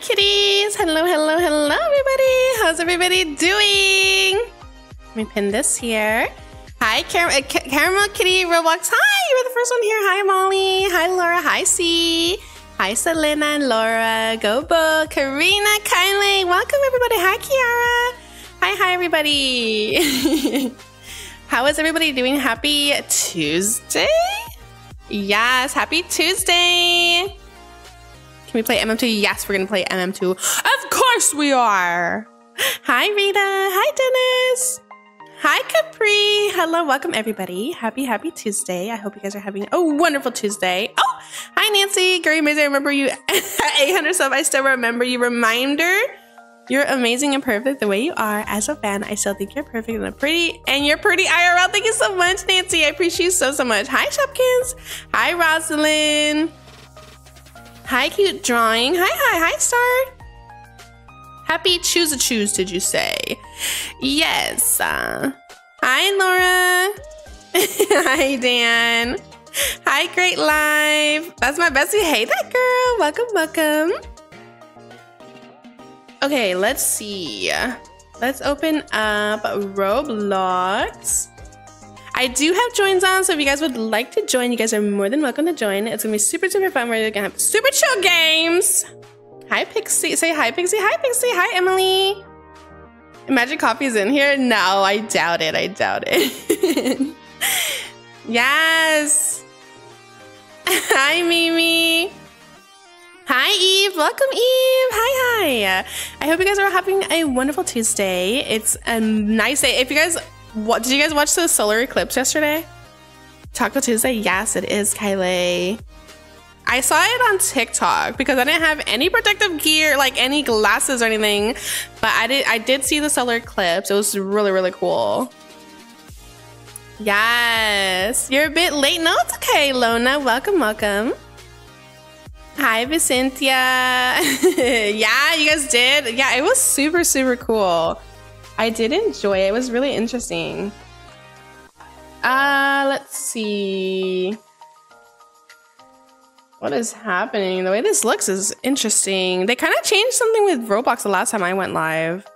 kitties. Hello, hello, hello, everybody. How's everybody doing? Let me pin this here. Hi, Car uh, Caramel Kitty Roblox. Hi, you're the first one here. Hi, Molly. Hi, Laura. Hi, C. Hi, Selena and Laura. Go Bo. Karina, Kylie. Welcome, everybody. Hi, Kiara. Hi, hi, everybody. How is everybody doing? Happy Tuesday? Yes, happy Tuesday. Can we play MM2? Yes, we're gonna play MM2. Of course we are. Hi, Rita. Hi, Dennis. Hi, Capri. Hello, welcome everybody. Happy, happy Tuesday. I hope you guys are having a wonderful Tuesday. Oh, hi, Nancy. Gary Mays, I remember you at 800 sub. I still remember you. Reminder, you're amazing and perfect the way you are. As a fan, I still think you're perfect and pretty, and you're pretty IRL. Thank you so much, Nancy. I appreciate you so, so much. Hi, Shopkins. Hi, Rosalind. Hi, cute drawing. Hi, hi, hi, Star. Happy choose a choose, did you say? Yes. Uh, hi, Laura. hi, Dan. Hi, Great Live. That's my bestie. Hey, that girl. Welcome, welcome. Okay, let's see. Let's open up Roblox. I do have joins on, so if you guys would like to join, you guys are more than welcome to join. It's gonna be super, super fun. We're gonna have super chill games. Hi, Pixie. Say hi, Pixie. Hi, Pixie. Hi, Emily. Magic Coffee's in here? No, I doubt it. I doubt it. yes. hi, Mimi. Hi, Eve. Welcome, Eve. Hi, hi. I hope you guys are having a wonderful Tuesday. It's a nice day. If you guys, what did you guys watch the solar eclipse yesterday? Taco Tuesday? Yes, it is, Kylie. I saw it on TikTok because I didn't have any protective gear, like any glasses or anything. But I did I did see the solar eclipse. It was really, really cool. Yes. You're a bit late. No, it's okay, Lona. Welcome, welcome. Hi, Vicentia. yeah, you guys did. Yeah, it was super, super cool. I did enjoy it. It was really interesting. Uh, let's see. What is happening? The way this looks is interesting. They kind of changed something with Roblox the last time I went live.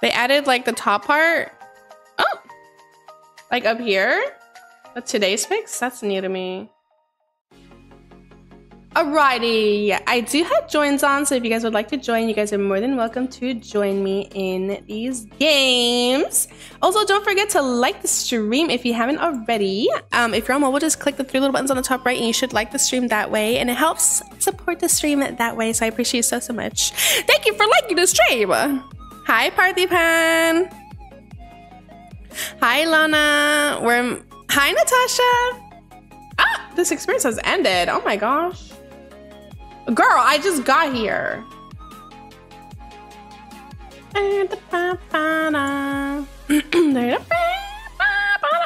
They added like the top part. Oh, like up here. But today's fix? That's new to me. Alrighty, I do have joins on, so if you guys would like to join, you guys are more than welcome to join me in these games. Also, don't forget to like the stream if you haven't already. Um, if you're on mobile, just click the three little buttons on the top right, and you should like the stream that way, and it helps support the stream that way, so I appreciate you so, so much. Thank you for liking the stream! Hi, Parthipan! Hi, Lana! We're... Hi, Natasha! Ah, this experience has ended. Oh my gosh. Girl, I just got here.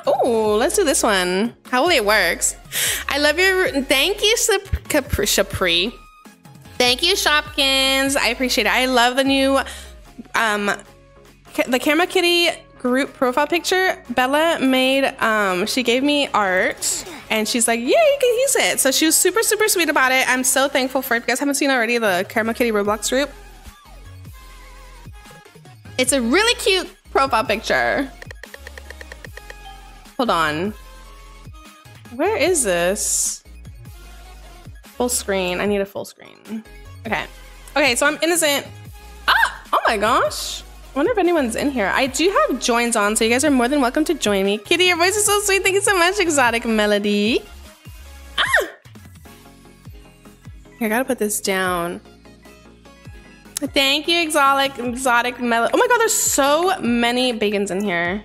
Oh, let's do this one. Hopefully it works. I love your. Thank you, Shapri. Thank you, Shopkins. I appreciate it. I love the new, um, the Karamel Kitty group profile picture. Bella made. Um, she gave me art and she's like, yeah, you can use it. So she was super, super sweet about it. I'm so thankful for it. If you guys haven't seen already the Karamel Kitty Roblox group, it's a really cute profile picture. Hold on. Where is this? Full screen. I need a full screen. Okay. Okay, so I'm innocent. Ah! Oh my gosh. I wonder if anyone's in here. I do have joins on, so you guys are more than welcome to join me. Kitty, your voice is so sweet. Thank you so much, Exotic Melody. Ah! I gotta put this down. Thank you, Exotic Exotic Melody. Oh my god, there's so many bacons in here.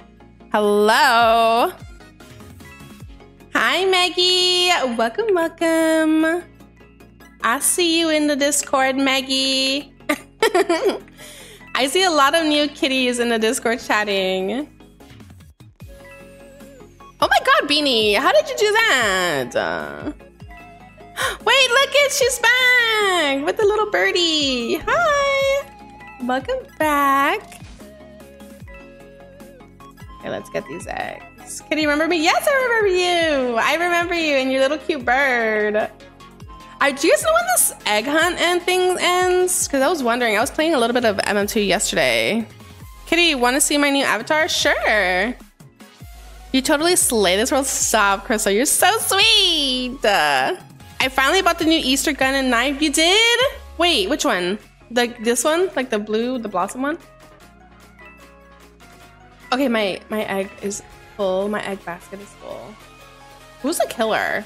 Hello. Hi, Maggie. Welcome, welcome. I see you in the Discord, Maggie. I see a lot of new kitties in the Discord chatting. Oh my god, Beanie, how did you do that? Wait, look it, she's back with the little birdie. Hi, welcome back. Okay, let's get these eggs. Can you remember me? Yes, I remember you. I remember you and your little cute bird. I do you guys know when this egg hunt and thing ends? Because I was wondering. I was playing a little bit of MM2 yesterday. Kitty, want to see my new avatar? Sure. You totally slay this world. Stop, Crystal. You're so sweet. Uh, I finally bought the new Easter gun and knife. You did? Wait, which one? Like this one? Like the blue, the blossom one? Okay, my, my egg is full. My egg basket is full. Who's the killer?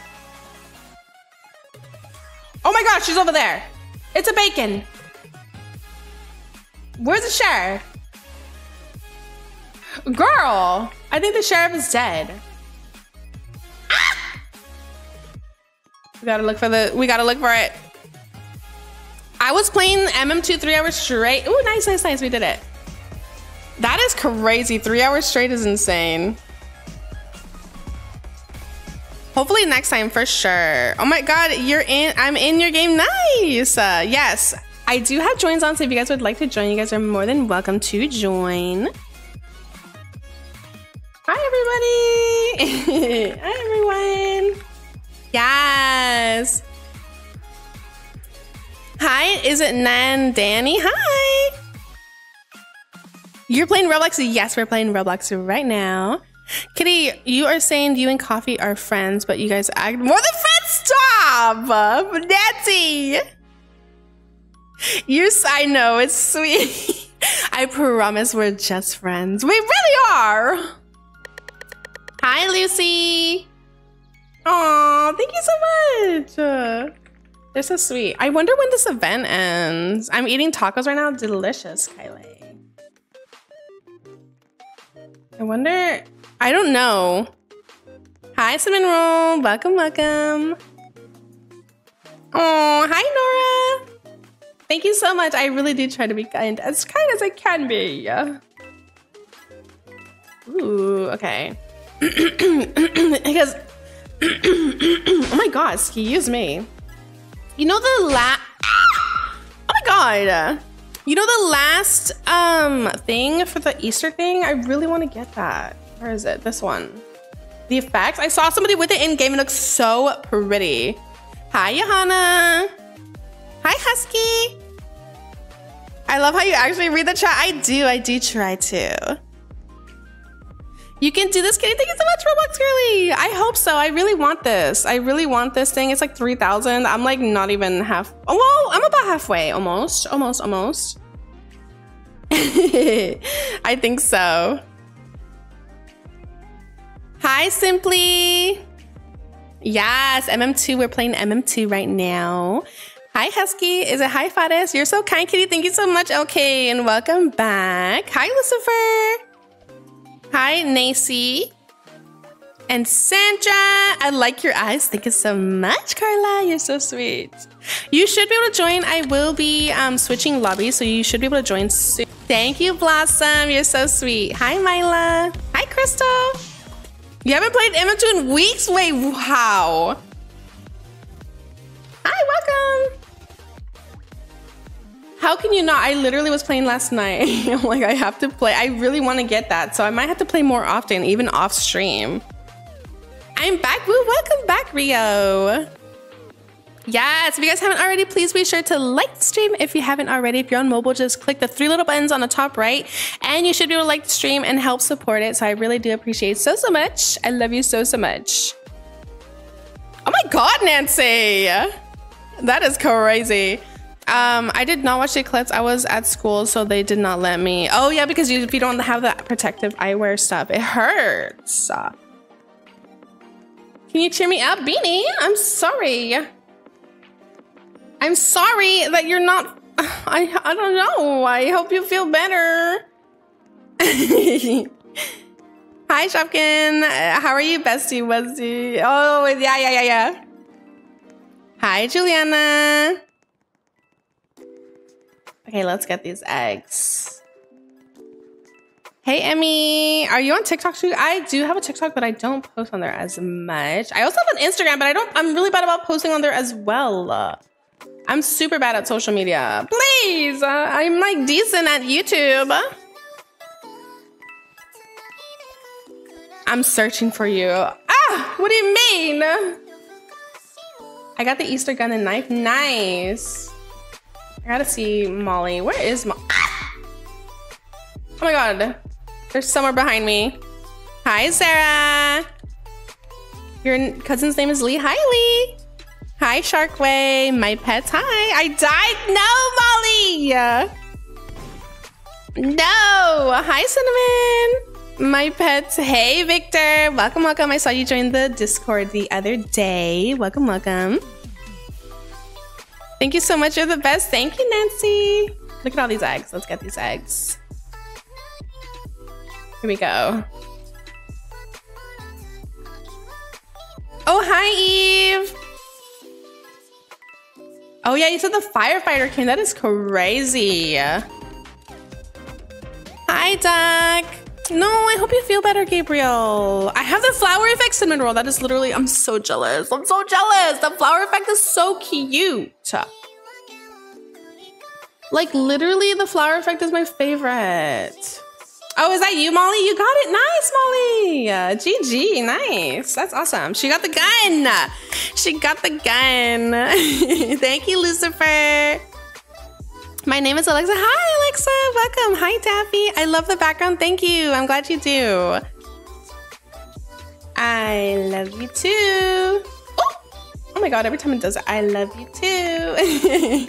Oh my god, she's over there. It's a bacon. Where's the sheriff? Girl, I think the sheriff is dead. Ah! We gotta look for the, we gotta look for it. I was playing MM2 three hours straight. Ooh, nice, nice, nice, we did it. That is crazy, three hours straight is insane. Hopefully next time for sure. Oh my god, you're in, I'm in your game, nice. Uh, yes, I do have joins on, so if you guys would like to join, you guys are more than welcome to join. Hi everybody! Hi everyone! Yes! Hi, is it Nan Danny? Hi! You're playing Roblox? Yes, we're playing Roblox right now. Kitty, you are saying you and Coffee are friends, but you guys act more than friends. Stop, Nancy. You, I know it's sweet. I promise we're just friends. We really are. Hi, Lucy. Oh, thank you so much. They're so sweet. I wonder when this event ends. I'm eating tacos right now. Delicious, Kylie. I wonder I don't know. Hi, Cinnamon Roll. Welcome, welcome. Oh, hi, Nora. Thank you so much. I really do try to be kind, as kind as I can be. Ooh, okay. because, oh my god, excuse me. You know the last, Oh my god. You know the last um thing for the Easter thing? I really want to get that. Where is it? This one. The effects. I saw somebody with it in game. It looks so pretty. Hi, Johanna. Hi, Husky. I love how you actually read the chat. I do. I do try to. You can do this, Kitty. Thank you so much, Roblox Girly. I hope so. I really want this. I really want this thing. It's like 3,000. I'm like not even half. Oh, well, I'm about halfway. Almost. Almost. Almost. I think so. Hi, Simply. Yes, MM2. We're playing MM2 right now. Hi, Husky. Is it hi, Fares? You're so kind, Kitty. Thank you so much, Okay, and welcome back. Hi, Lucifer. Hi, Nacy. And Sandra, I like your eyes. Thank you so much, Carla. You're so sweet. You should be able to join. I will be um, switching lobbies, so you should be able to join soon. Thank you, Blossom. You're so sweet. Hi, Myla. Hi, Crystal. You haven't played MM2 in weeks? Wait, how? Hi, welcome. How can you not? I literally was playing last night. Like, I have to play. I really want to get that. So I might have to play more often, even off stream. I'm back. Woo, welcome back, Rio. Yes, if you guys haven't already, please be sure to like the stream if you haven't already. If you're on mobile, just click the three little buttons on the top right and you should be able to like the stream and help support it. So I really do appreciate so, so much. I love you so, so much. Oh my God, Nancy. That is crazy. Um, I did not watch the eclipse. I was at school, so they did not let me. Oh yeah, because you, if you don't have that protective eyewear stuff, it hurts. Can you cheer me up, Beanie? I'm sorry. I'm sorry that you're not. I I don't know. I hope you feel better. Hi, Shopkin. Uh, how are you, bestie? Bestie? Oh, yeah, yeah, yeah, yeah. Hi, Juliana. Okay, let's get these eggs. Hey, Emmy. Are you on TikTok too? I do have a TikTok, but I don't post on there as much. I also have an Instagram, but I don't. I'm really bad about posting on there as well. I'm super bad at social media. Please, uh, I'm like decent at YouTube. I'm searching for you. Ah, what do you mean? I got the Easter gun and knife. Nice. I gotta see Molly. Where is Molly? Oh my god. There's somewhere behind me. Hi, Sarah. Your cousin's name is Lee. Hi, Lee. Hi, Sharkway. My pets. Hi. I died. No, Molly. No. Hi, Cinnamon. My pets. Hey, Victor. Welcome, welcome. I saw you join the Discord the other day. Welcome, welcome. Thank you so much. You're the best. Thank you, Nancy. Look at all these eggs. Let's get these eggs. Here we go. Oh, hi, Eve. Oh, yeah, you said the firefighter came. That is crazy. Hi, Doc. No, I hope you feel better, Gabriel. I have the flower effect cinnamon roll. That is literally, I'm so jealous. I'm so jealous. The flower effect is so cute. Like, literally, the flower effect is my favorite. Oh, is that you, Molly? You got it. Nice, Molly. Uh, GG. Nice. That's awesome. She got the gun. She got the gun. Thank you, Lucifer. My name is Alexa. Hi, Alexa. Welcome. Hi, Taffy. I love the background. Thank you. I'm glad you do. I love you too. Oh, oh my God. Every time it does it, I love you too.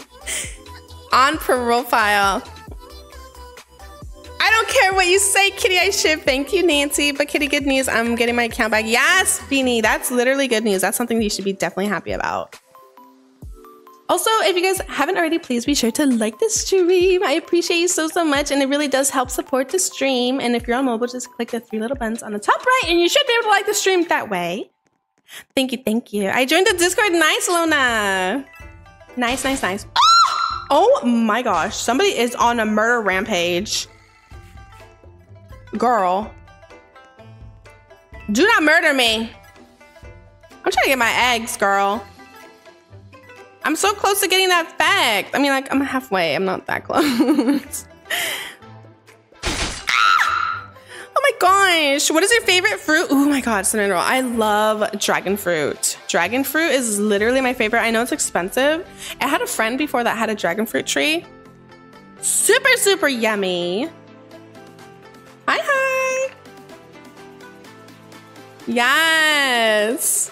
On profile. I don't care what you say, Kitty. I ship. Thank you, Nancy. But Kitty, good news. I'm getting my account back. Yes, Beanie. That's literally good news. That's something you should be definitely happy about. Also, if you guys haven't already, please be sure to like the stream. I appreciate you so, so much. And it really does help support the stream. And if you're on mobile, just click the three little buttons on the top right. And you should be able to like the stream that way. Thank you. Thank you. I joined the Discord. Nice, Luna. Nice, nice, nice. Oh my gosh. Somebody is on a murder rampage. Girl. Do not murder me. I'm trying to get my eggs, girl. I'm so close to getting that fact. I mean, like, I'm halfway. I'm not that close. ah! Oh my gosh. What is your favorite fruit? Oh my God, cinnamon roll. I love dragon fruit. Dragon fruit is literally my favorite. I know it's expensive. I had a friend before that had a dragon fruit tree. Super, super yummy. Yes.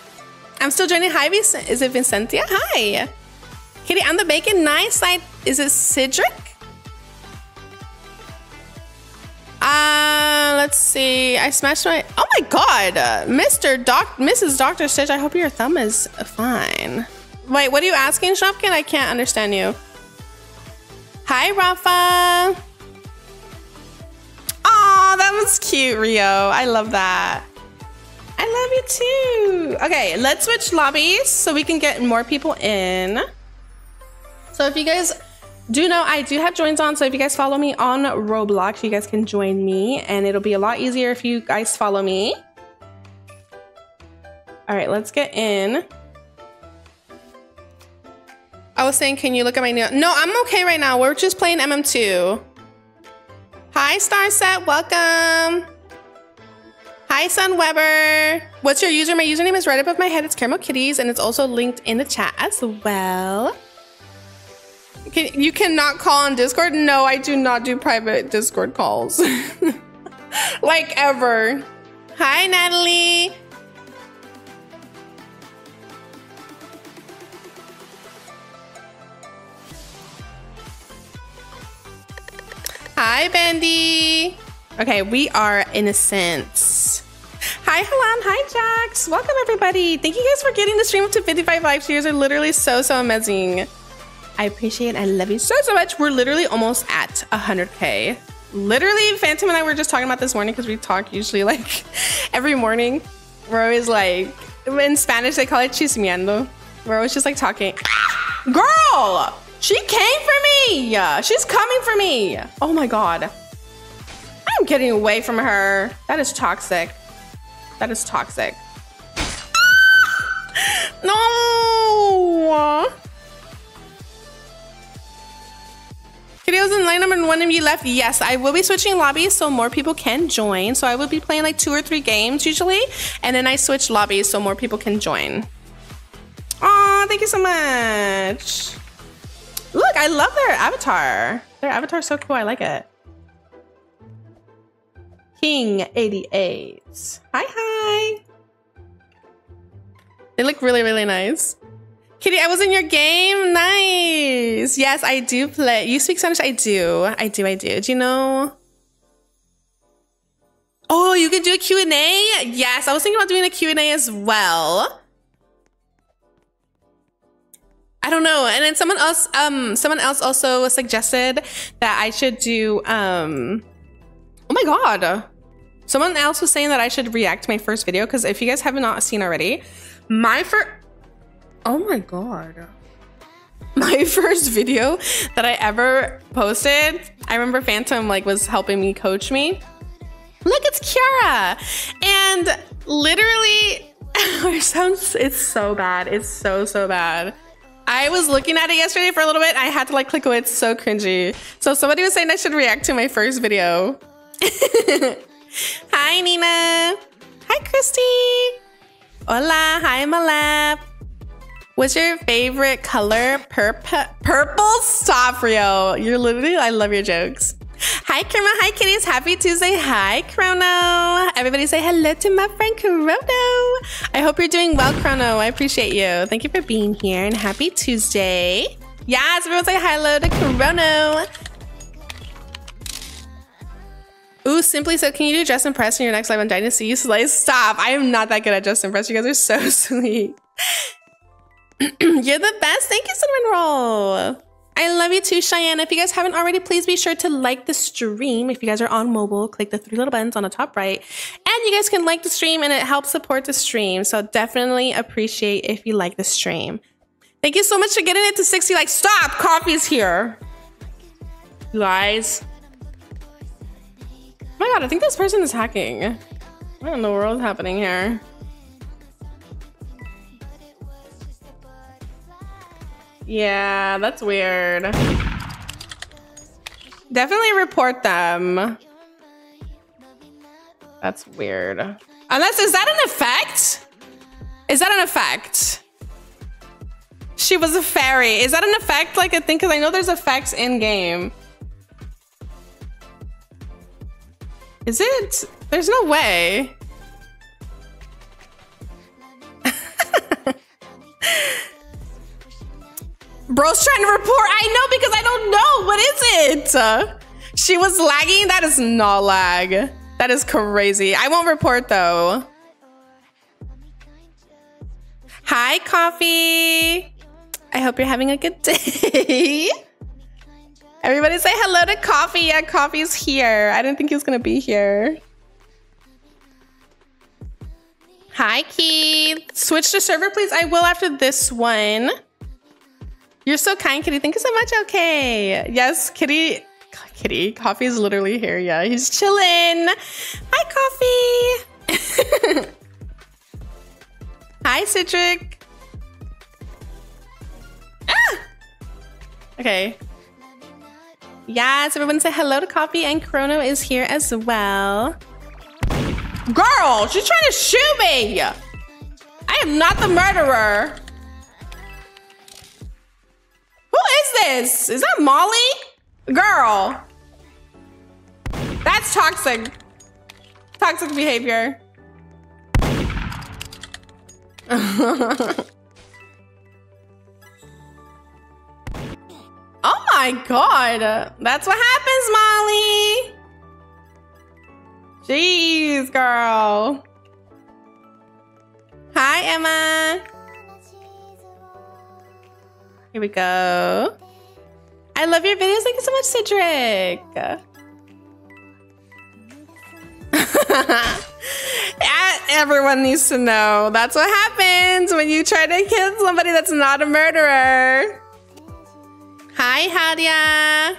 I'm still joining. Hi, is it Vincentia? Hi. Kitty, I'm the bacon. Nice. Side. Is it Cedric? Uh, let's see. I smashed my. Oh my god, Mr. Doc, Mrs. Doctor Stitch. I hope your thumb is fine. Wait, what are you asking, Shopkin? I can't understand you. Hi, Rafa. Oh, that was cute, Rio. I love that. I love you too. Okay, let's switch lobbies so we can get more people in. So if you guys do know, I do have joins on. So if you guys follow me on Roblox, you guys can join me and it'll be a lot easier if you guys follow me. All right, let's get in. I was saying, can you look at my nail? No, I'm okay right now. We're just playing MM2. Hi, Starset. Welcome. Hi, Sun Weber. What's your user? My username is right above my head. It's Karamel Kitties, and it's also linked in the chat as well. Can, you cannot call on Discord? No, I do not do private Discord calls. like ever. Hi, Natalie. Hi, Bendy. Okay, we are innocents. Hi, Halan. Hi, Jax. Welcome, everybody. Thank you guys for getting the stream up to 55 likes. You are literally so, so amazing. I appreciate it. I love you so, so much. We're literally almost at 100K. Literally, Phantom and I were just talking about this morning because we talk usually like every morning. We're always like, in Spanish, they call it chismeando. We're always just like talking. Girl! She came for me. She's coming for me. Oh my God. I'm getting away from her. That is toxic. That is toxic. no. Was in line number one and you left. Yes, I will be switching lobbies so more people can join. So I will be playing like two or three games usually. And then I switch lobbies so more people can join. Aw, thank you so much. Look, I love their avatar. Their avatar's so cool. I like it. King 88. Hi, hi. They look really, really nice. Kitty, I was in your game. Nice. Yes, I do play. You speak Spanish? I do. I do. I do. Do you know? Oh, you can do a Q&A? Yes, I was thinking about doing a Q&A as well. I don't know. And then someone else, um, someone else also suggested that I should do, um, oh my God. Someone else was saying that I should react to my first video. Cause if you guys have not seen already, my first, oh my God. My first video that I ever posted, I remember Phantom like was helping me coach me. Look, it's Kiara. And literally, it sounds, it's so bad. It's so, so bad. I was looking at it yesterday for a little bit. I had to like click away. It's so cringy. So somebody was saying I should react to my first video. Hi, Nina. Hi, Christy. Hola. Hi, Malab. What's your favorite color? Purple? Purple? Stop, Rio. You're literally, I love your jokes. Hi, Karma. Hi, kitties. Happy Tuesday. Hi, Chrono. Everybody say hello to my friend Chrono. I hope you're doing well, Chrono. I appreciate you. Thank you for being here and happy Tuesday. Yes, everyone say hello to Chrono. Ooh, Simply said, can you do Just Impress in your next live on Dynasty? Slice? Stop. I am not that good at Just Impress. You guys are so sweet. You're the best. Thank you, Cinnamon Roll. I love you too, Cheyenne. If you guys haven't already, please be sure to like the stream. If you guys are on mobile, click the three little buttons on the top right. And you guys can like the stream and it helps support the stream. So definitely appreciate if you like the stream. Thank you so much for getting it to 60 likes. Stop! Coffee's here. You guys. Oh my god, I think this person is hacking. What in the world is happening here? Yeah, that's weird. Definitely report them. That's weird. Unless, is that an effect? Is that an effect? She was a fairy. Is that an effect like a thing? Because I know there's effects in game. Is it? There's no way. Bro's trying to report. I know because I don't know. What is it? She was lagging. That is not lag. That is crazy. I won't report though. Hi, coffee. I hope you're having a good day. Everybody say hello to Coffee. Yeah, Coffee's here. I didn't think he was going to be here. Hi, Keith. Switch to server, please. I will after this one. You're so kind, Kitty. Thank you so much. Okay. Yes, Kitty. Kitty. Coffee is literally here. Yeah, he's chilling. Hi, Coffee. Hi, Citric. Ah! Okay. Yes, everyone say hello to Coffee and Chrono is here as well. Girl, she's trying to shoot me. I am not the murderer. Who is this? Is that Molly? Girl. That's toxic. Toxic behavior. my god. That's what happens, Molly. Jeez, girl. Hi, Emma. Here we go. I love your videos. Thank you so much, Cedric. Everyone needs to know. That's what happens when you try to kill somebody that's not a murderer. Hi, Hadia.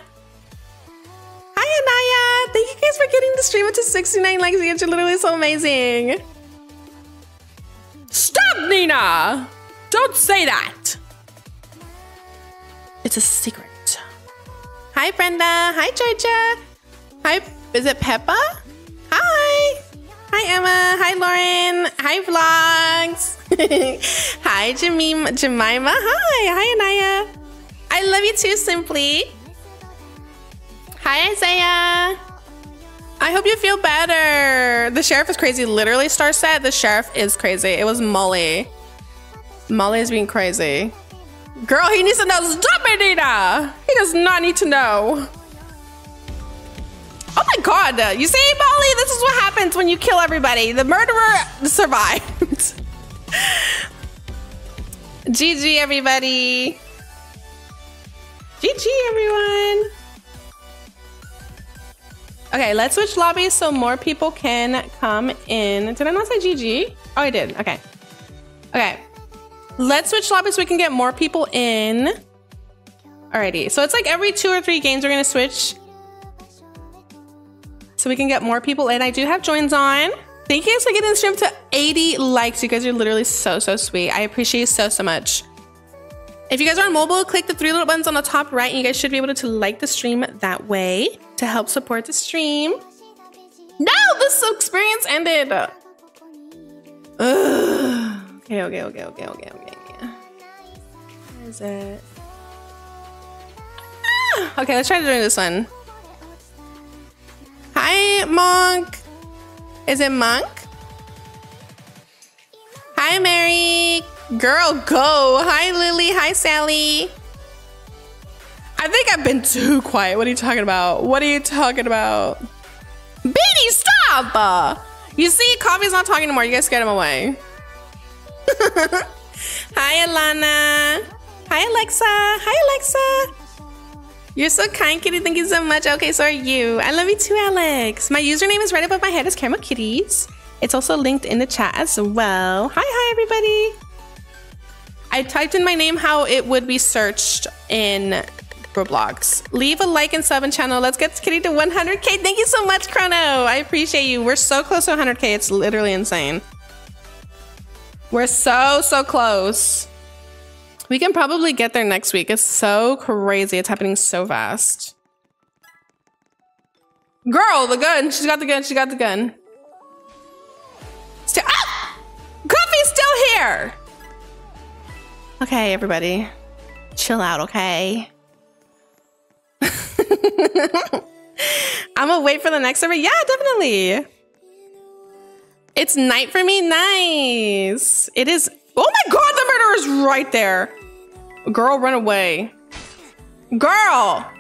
Hi, Anaya. Thank you guys for getting the stream up to 69 likes. You guys are literally so amazing. Stop, Nina! Don't say that! It's a secret. Hi, Brenda. Hi, Georgia. Hi, is it Peppa? Hi. Hi, Emma. Hi, Lauren. Hi, vlogs. Hi. Jemima. Hi. Hi, Anaya. I love you too, Simply. Hi, Isaiah. I hope you feel better. The sheriff is crazy. Literally, Starset. The sheriff is crazy. It was Molly. Molly is being crazy. Girl, he needs to know. Stop it, Nina. He does not need to know. Oh my god. You see, Molly, this is what happens when you kill everybody. The murderer survived. GG, everybody. GG, everyone. Okay, let's switch lobbies so more people can come in. Did I not say GG? Oh, I did. Okay. Okay. Let's switch lobbies so we can get more people in. Alrighty. So it's like every two or three games we're going to switch so we can get more people in. I do have joins on. Thank you guys for getting the stream to 80 likes. You guys are literally so, so sweet. I appreciate you so, so much. If you guys are on mobile, click the three little buttons on the top right and you guys should be able to like the stream that way to help support the stream. No, this experience ended. Ugh. Okay, okay, okay, okay, okay, okay. Where is it? Ah, okay, let's try to do this one. Hi, Monk. Is it Monk? Hi, Mary. Girl, go. Hi, Lily. Hi, Sally. I think I've been too quiet. What are you talking about? What are you talking about? Beanie, stop! Uh, you see, Coffee's not talking anymore. You guys scared him away. Hi, Alana. Hi, Alexa. Hi, Alexa. You're so kind, Kitty. Thank you so much. Okay, so are you. I love you too, Alex. My username is right above my head. It's Karamel Kitties. It's also linked in the chat as well. Hi, hi, everybody. I typed in my name how it would be searched in Roblox. Leave a like and sub and channel. Let's get Kitty to 100k. Thank you so much, Chrono. I appreciate you. We're so close to 100k. It's literally insane. We're so, so close. We can probably get there next week. It's so crazy. It's happening so fast. Girl, the gun. She's got the gun. She got the gun. Still, ah! Coffee's still here. Okay, everybody. Chill out, okay? I'm gonna wait for the next server. Yeah, definitely. It's night for me. Nice. It is. Oh my god, the murderer is right there. Girl, run away. Girl.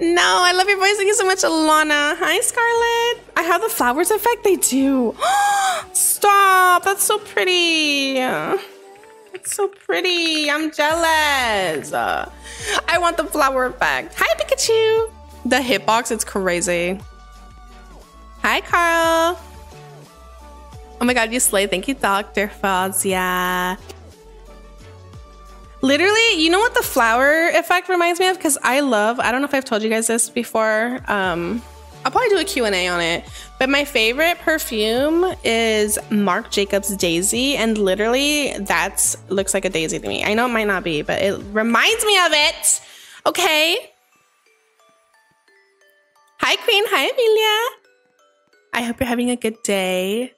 No, I love your voice. Thank you so much, Alana. Hi, Scarlett. I have the flowers effect. They do. Stop. That's so pretty. It's so pretty. I'm jealous. I want the flower effect. Hi, Pikachu. The hitbox, it's crazy. Hi, Carl. Oh my god, you slay. Thank you, Dr. Fazia. Literally, you know what the flower effect reminds me of? Because I love, I don't know if I've told you guys this before. Um, I'll probably do a Q&A on it. But my favorite perfume is Marc Jacobs Daisy. And literally, that looks like a daisy to me. I know it might not be, but it reminds me of it. Okay. Hi, Queen. Hi, Amelia. I hope you're having a good day.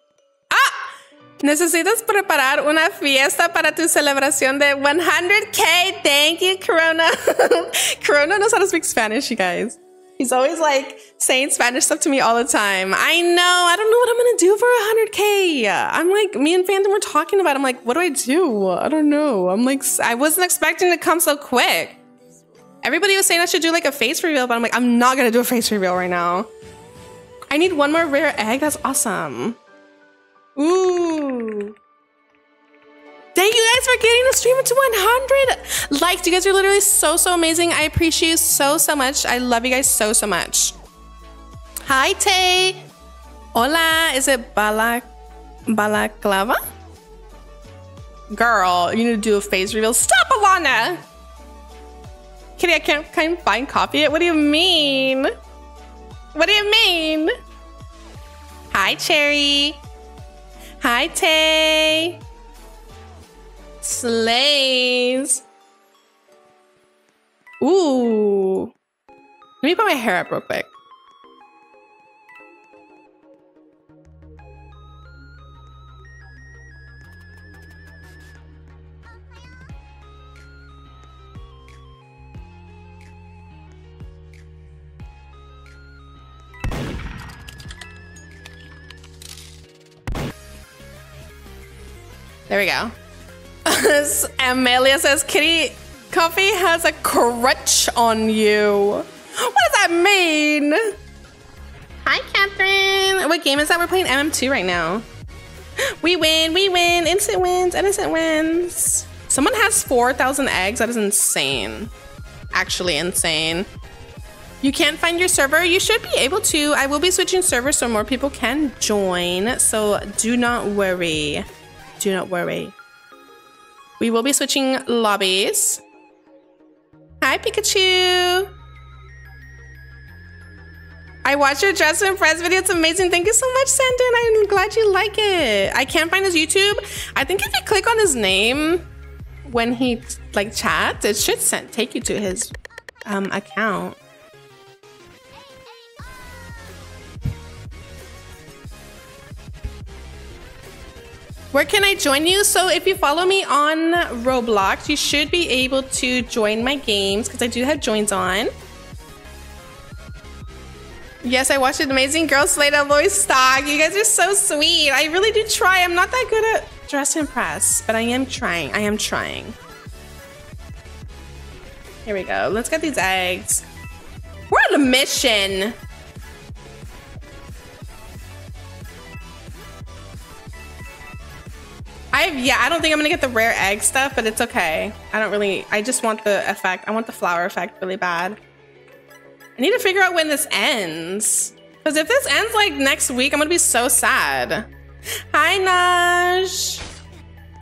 Necesitas preparar una fiesta para tu celebración de 100k. Thank you, Corona. Corona knows how to speak Spanish, you guys. He's always like saying Spanish stuff to me all the time. I know. I don't know what I'm gonna do for 100k. I'm like, me and Phantom were talking about. It. I'm like, what do I do? I don't know. I'm like, I wasn't expecting to come so quick. Everybody was saying I should do like a face reveal, but I'm like, I'm not gonna do a face reveal right now. I need one more rare egg. That's awesome. Ooh. Thank you guys for getting the stream to 100 likes. You guys are literally so, so amazing. I appreciate you so, so much. I love you guys so, so much. Hi, Tay. Hola. Is it Balak Balaclava? Girl, you need to do a face reveal. Stop, Alana. Kitty, I can't, can't find copy it. What do you mean? What do you mean? Hi, Cherry. Hi, Tay. Slays. Ooh. Let me put my hair up real quick. There we go. Amelia says, Kitty Coffee has a crutch on you. What does that mean? Hi, Catherine. What game is that? We're playing MM2 right now. We win, we win. Instant wins, innocent wins. Someone has 4,000 eggs. That is insane. Actually insane. You can't find your server. You should be able to. I will be switching servers so more people can join. So do not worry. Do not worry. We will be switching lobbies. Hi, Pikachu. I watched your Dress to Impress video. It's amazing. Thank you so much, Sandin. I'm glad you like it. I can't find his YouTube. I think if you click on his name when he like chats, it should send, take you to his um, account. Where can I join you? So if you follow me on Roblox, you should be able to join my games because I do have joins on. Yes, I watched it. Amazing Girl Slate up voice stock. You guys are so sweet. I really do try. I'm not that good at dress and press, but I am trying. I am trying. Here we go. Let's get these eggs. We're on a mission. I yeah, I don't think I'm gonna get the rare egg stuff, but it's okay. I don't really. I just want the effect. I want the flower effect really bad. I need to figure out when this ends. Because if this ends like next week, I'm gonna be so sad. Hi, Naj.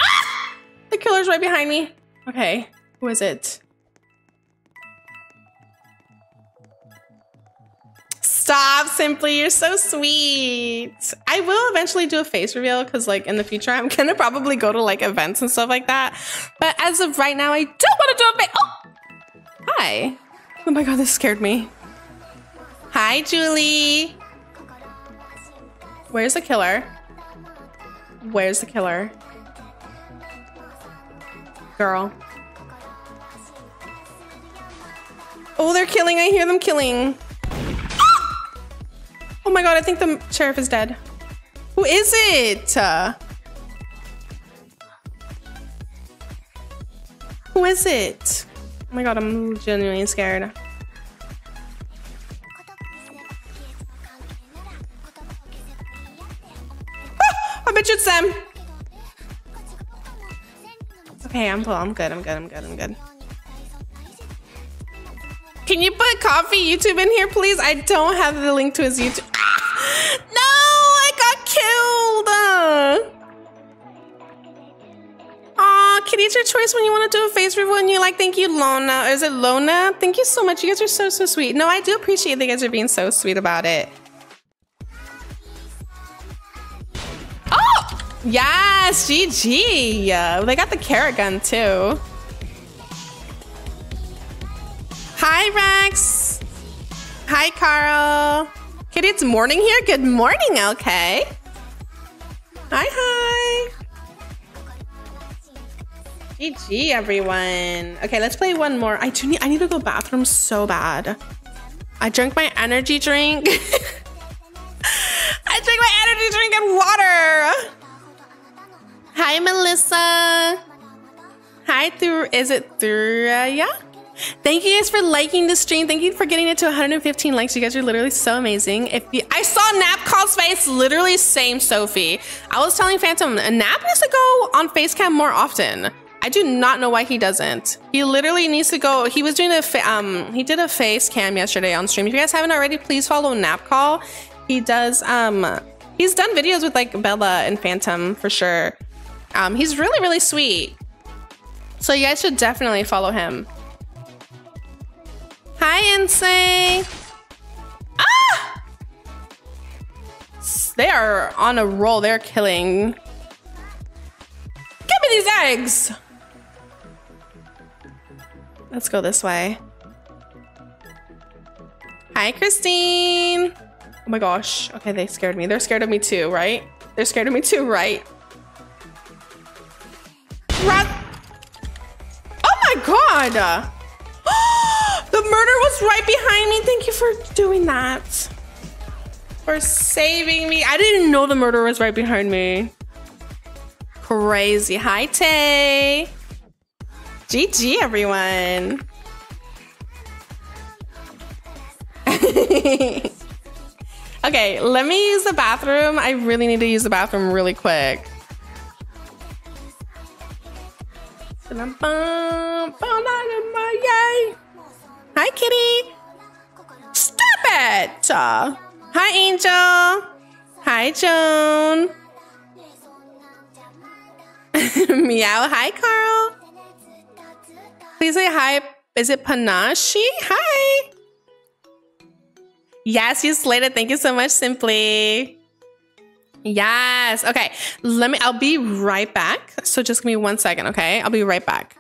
Ah! The killer's right behind me. Okay, who is it? Stop, Simply. You're so sweet. I will eventually do a face reveal because, like, in the future, I'm gonna probably go to like events and stuff like that. But as of right now, I don't want to do a face. Oh! Hi. Oh my god, this scared me. Hi, Julie. Where's the killer? Where's the killer? Girl. Oh, they're killing. I hear them killing. Oh my god, I think the sheriff is dead. Who is it? who is it? Oh my god, I'm genuinely scared. I bet you it's them. Okay, I'm I'm good. I'm good. I'm good. I'm good. Can you put coffee YouTube in here, please? I don't have the link to his YouTube. Kitty, it's your choice when you want to do a face reveal and you like, thank you, Lona. Or Is it Lona? Thank you so much. You guys are so, so sweet. No, I do appreciate that you guys are being so sweet about it. Oh, yes, GG. They got the carrot gun too. Hi, Rex. Hi, Carl. Kitty, it's morning here. Good morning, okay. Hi, hi. GG, everyone. Okay, let's play one more. I do need, I need to go bathroom so bad. I drank my energy drink. I drank my energy drink and water. Hi, Melissa. Hi, through, is it yeah? Thank you guys for liking the stream. Thank you for getting it to 115 likes. You guys are literally so amazing. If you, I saw Nap call's face, literally same Sophie. I was telling Phantom, Nap needs to go on Facecam more often. I do not know why he doesn't. He literally needs to go. He was doing a um he did a face cam yesterday on stream. If you guys haven't already, please follow Nap Call. He does um he's done videos with like Bella and Phantom for sure. Um he's really really sweet. So you guys should definitely follow him. Hi, Insane. Ah! They are on a roll. They're killing. Give me these eggs. Let's go this way. Hi, Christine. Oh my gosh. Okay, they scared me. They're scared of me too, right? They're scared of me too, right? Run. Oh my god. the murder was right behind me. Thank you for doing that. For saving me. I didn't know the murder was right behind me. Crazy. Hi, Tay. GG, everyone. okay, let me use the bathroom. I really need to use the bathroom really quick. Hi, kitty. Stop it. Hi, Angel. Hi, Joan. Meow. Hi, Carl. Please say hi. Is it Panashi? Hi. Yes, you slayed it. Thank you so much, Simply. Yes. Okay. Let me, I'll be right back. So just give me one second, okay? I'll be right back.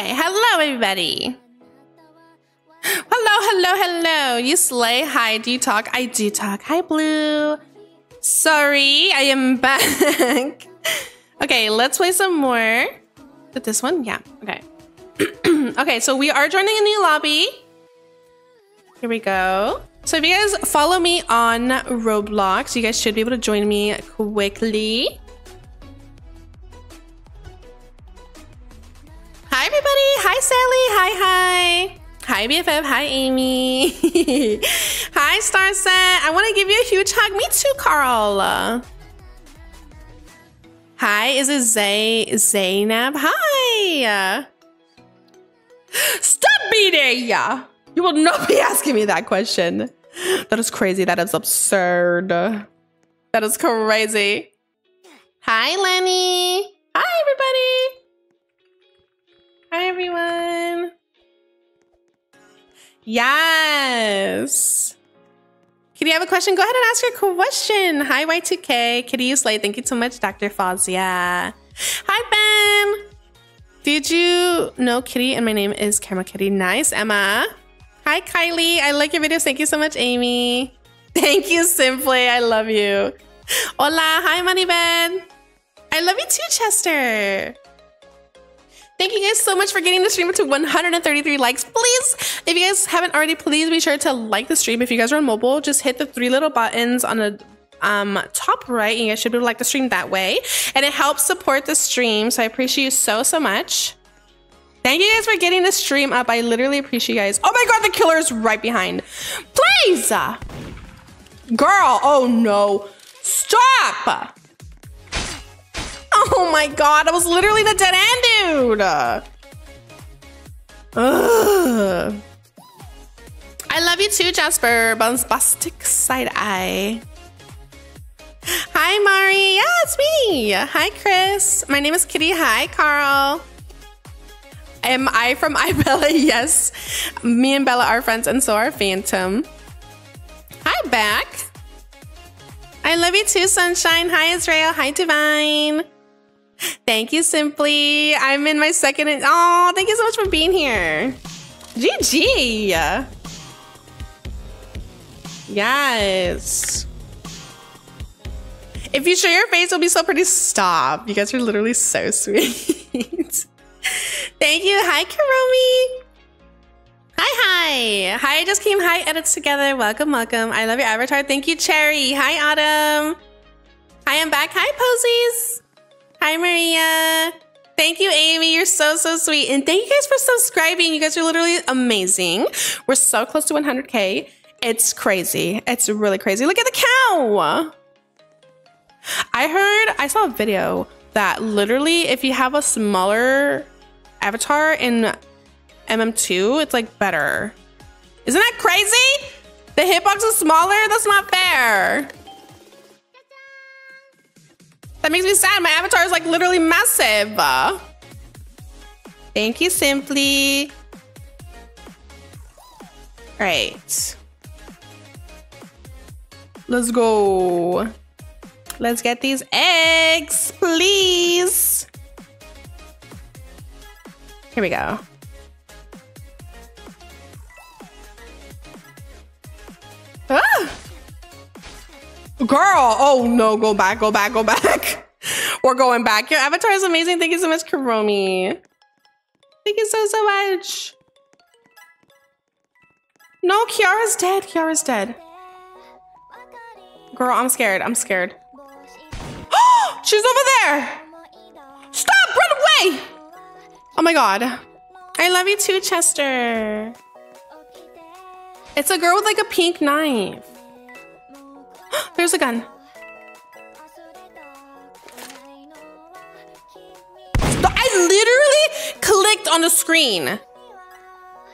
Okay, hello everybody. Hello, hello, hello. You slay. Hi, do you talk? I do talk. Hi, Blue. Sorry, I am back. okay, let's play some more. With this one? Yeah, okay. okay, so we are joining a new lobby. Here we go. So if you guys follow me on Roblox, you guys should be able to join me quickly. Sally. Hi, hi. Hi, BFF. Hi, Amy. hi, Starset. I want to give you a huge hug. Me too, Carl. Hi, is it Zay Zainab? Hi. Stop beating! You will not be asking me that question. That is crazy. That is absurd. That is crazy. Hi, Lenny. Hi, everybody. Hi, everyone. Yes. Kitty, you have a question? Go ahead and ask your question. Hi, Y2K. Kitty, you slay. Thank you so much, Dr. Fazia. Hi, Ben. Did you know Kitty and my name is Caramel Kitty? Nice, Emma. Hi, Kylie. I like your videos. Thank you so much, Amy. Thank you, Simply. I love you. Hola. Hi, Money Ben. I love you too, Chester. Thank you guys so much for getting the stream to 133 likes. Please, if you guys haven't already, please be sure to like the stream. If you guys are on mobile, just hit the three little buttons on the um, top right. And you guys should be able to like the stream that way. And it helps support the stream. So I appreciate you so, so much. Thank you guys for getting the stream up. I literally appreciate you guys. Oh my god, the killer is right behind. Please! Girl, oh no. Stop! Oh my god, I was literally the dead end dude. Ugh. I love you too, Jasper. Bombastic side eye. Hi, Mari. Yeah, it's me. Hi, Chris. My name is Kitty. Hi, Carl. Am I from iBella? Yes. Me and Bella are friends, and so are Phantom. Hi, back. I love you too, Sunshine. Hi, Israel. Hi, Divine. Thank you, Simply. I'm in my second. Oh, thank you so much for being here. GG. Yes. If you show your face, it'll be so pretty. Stop. You guys are literally so sweet. Thank you. Hi, Karomi. Hi, hi. Hi, I just came. Hi, edits together. Welcome, welcome. I love your avatar. Thank you, Cherry. Hi, Autumn. Hi, I'm back. Hi, Posies. Hi, Maria. Thank you, Amy. You're so, so sweet. And thank you guys for subscribing. You guys are literally amazing. We're so close to 100K. It's crazy. It's really crazy. Look at the cow. I heard, I saw a video that literally if you have a smaller avatar in MM2, it's like better. Isn't that crazy? The hitbox is smaller? That's not fair. That makes me sad. My avatar is like literally massive. Thank you, Simply. All right. Let's go. Let's get these eggs, please. Here we go. Ah! Girl, oh no, go back, go back, go back. We're going back. Your avatar is amazing. Thank you so much, Karomi. Thank you so, so much. No, Kiara's dead. Kiara's dead. Girl, I'm scared. I'm scared. She's over there. Stop! Run away! Oh my god. I love you too, Chester. It's a girl with like a pink knife. There's a gun. I literally clicked on the screen.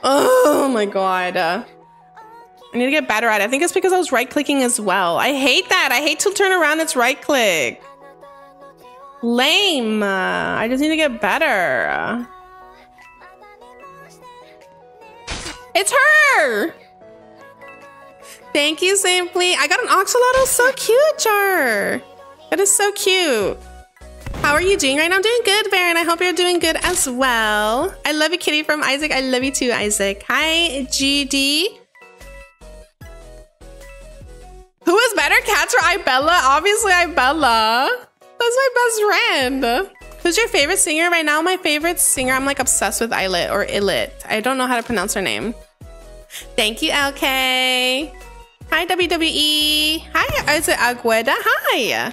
Oh my god. I need to get better at it. I think it's because I was right clicking as well. I hate that. I hate to turn around. It's right click. Lame. I just need to get better. It's her. Thank you, Simply. I got an axolotl. So cute, Jar. That is so cute. How are you doing right now? I'm doing good, Baron. I hope you're doing good as well. I love you, Kitty from Isaac. I love you too, Isaac. Hi, GD. Who is better, Cats or Ibella? Obviously, Ibella. That's my best friend. Who's your favorite singer right now? My favorite singer, I'm like obsessed with Ilit or Ilit. I don't know how to pronounce her name. Thank you, LK. Hi, WWE. Hi, it Agueda? Hi.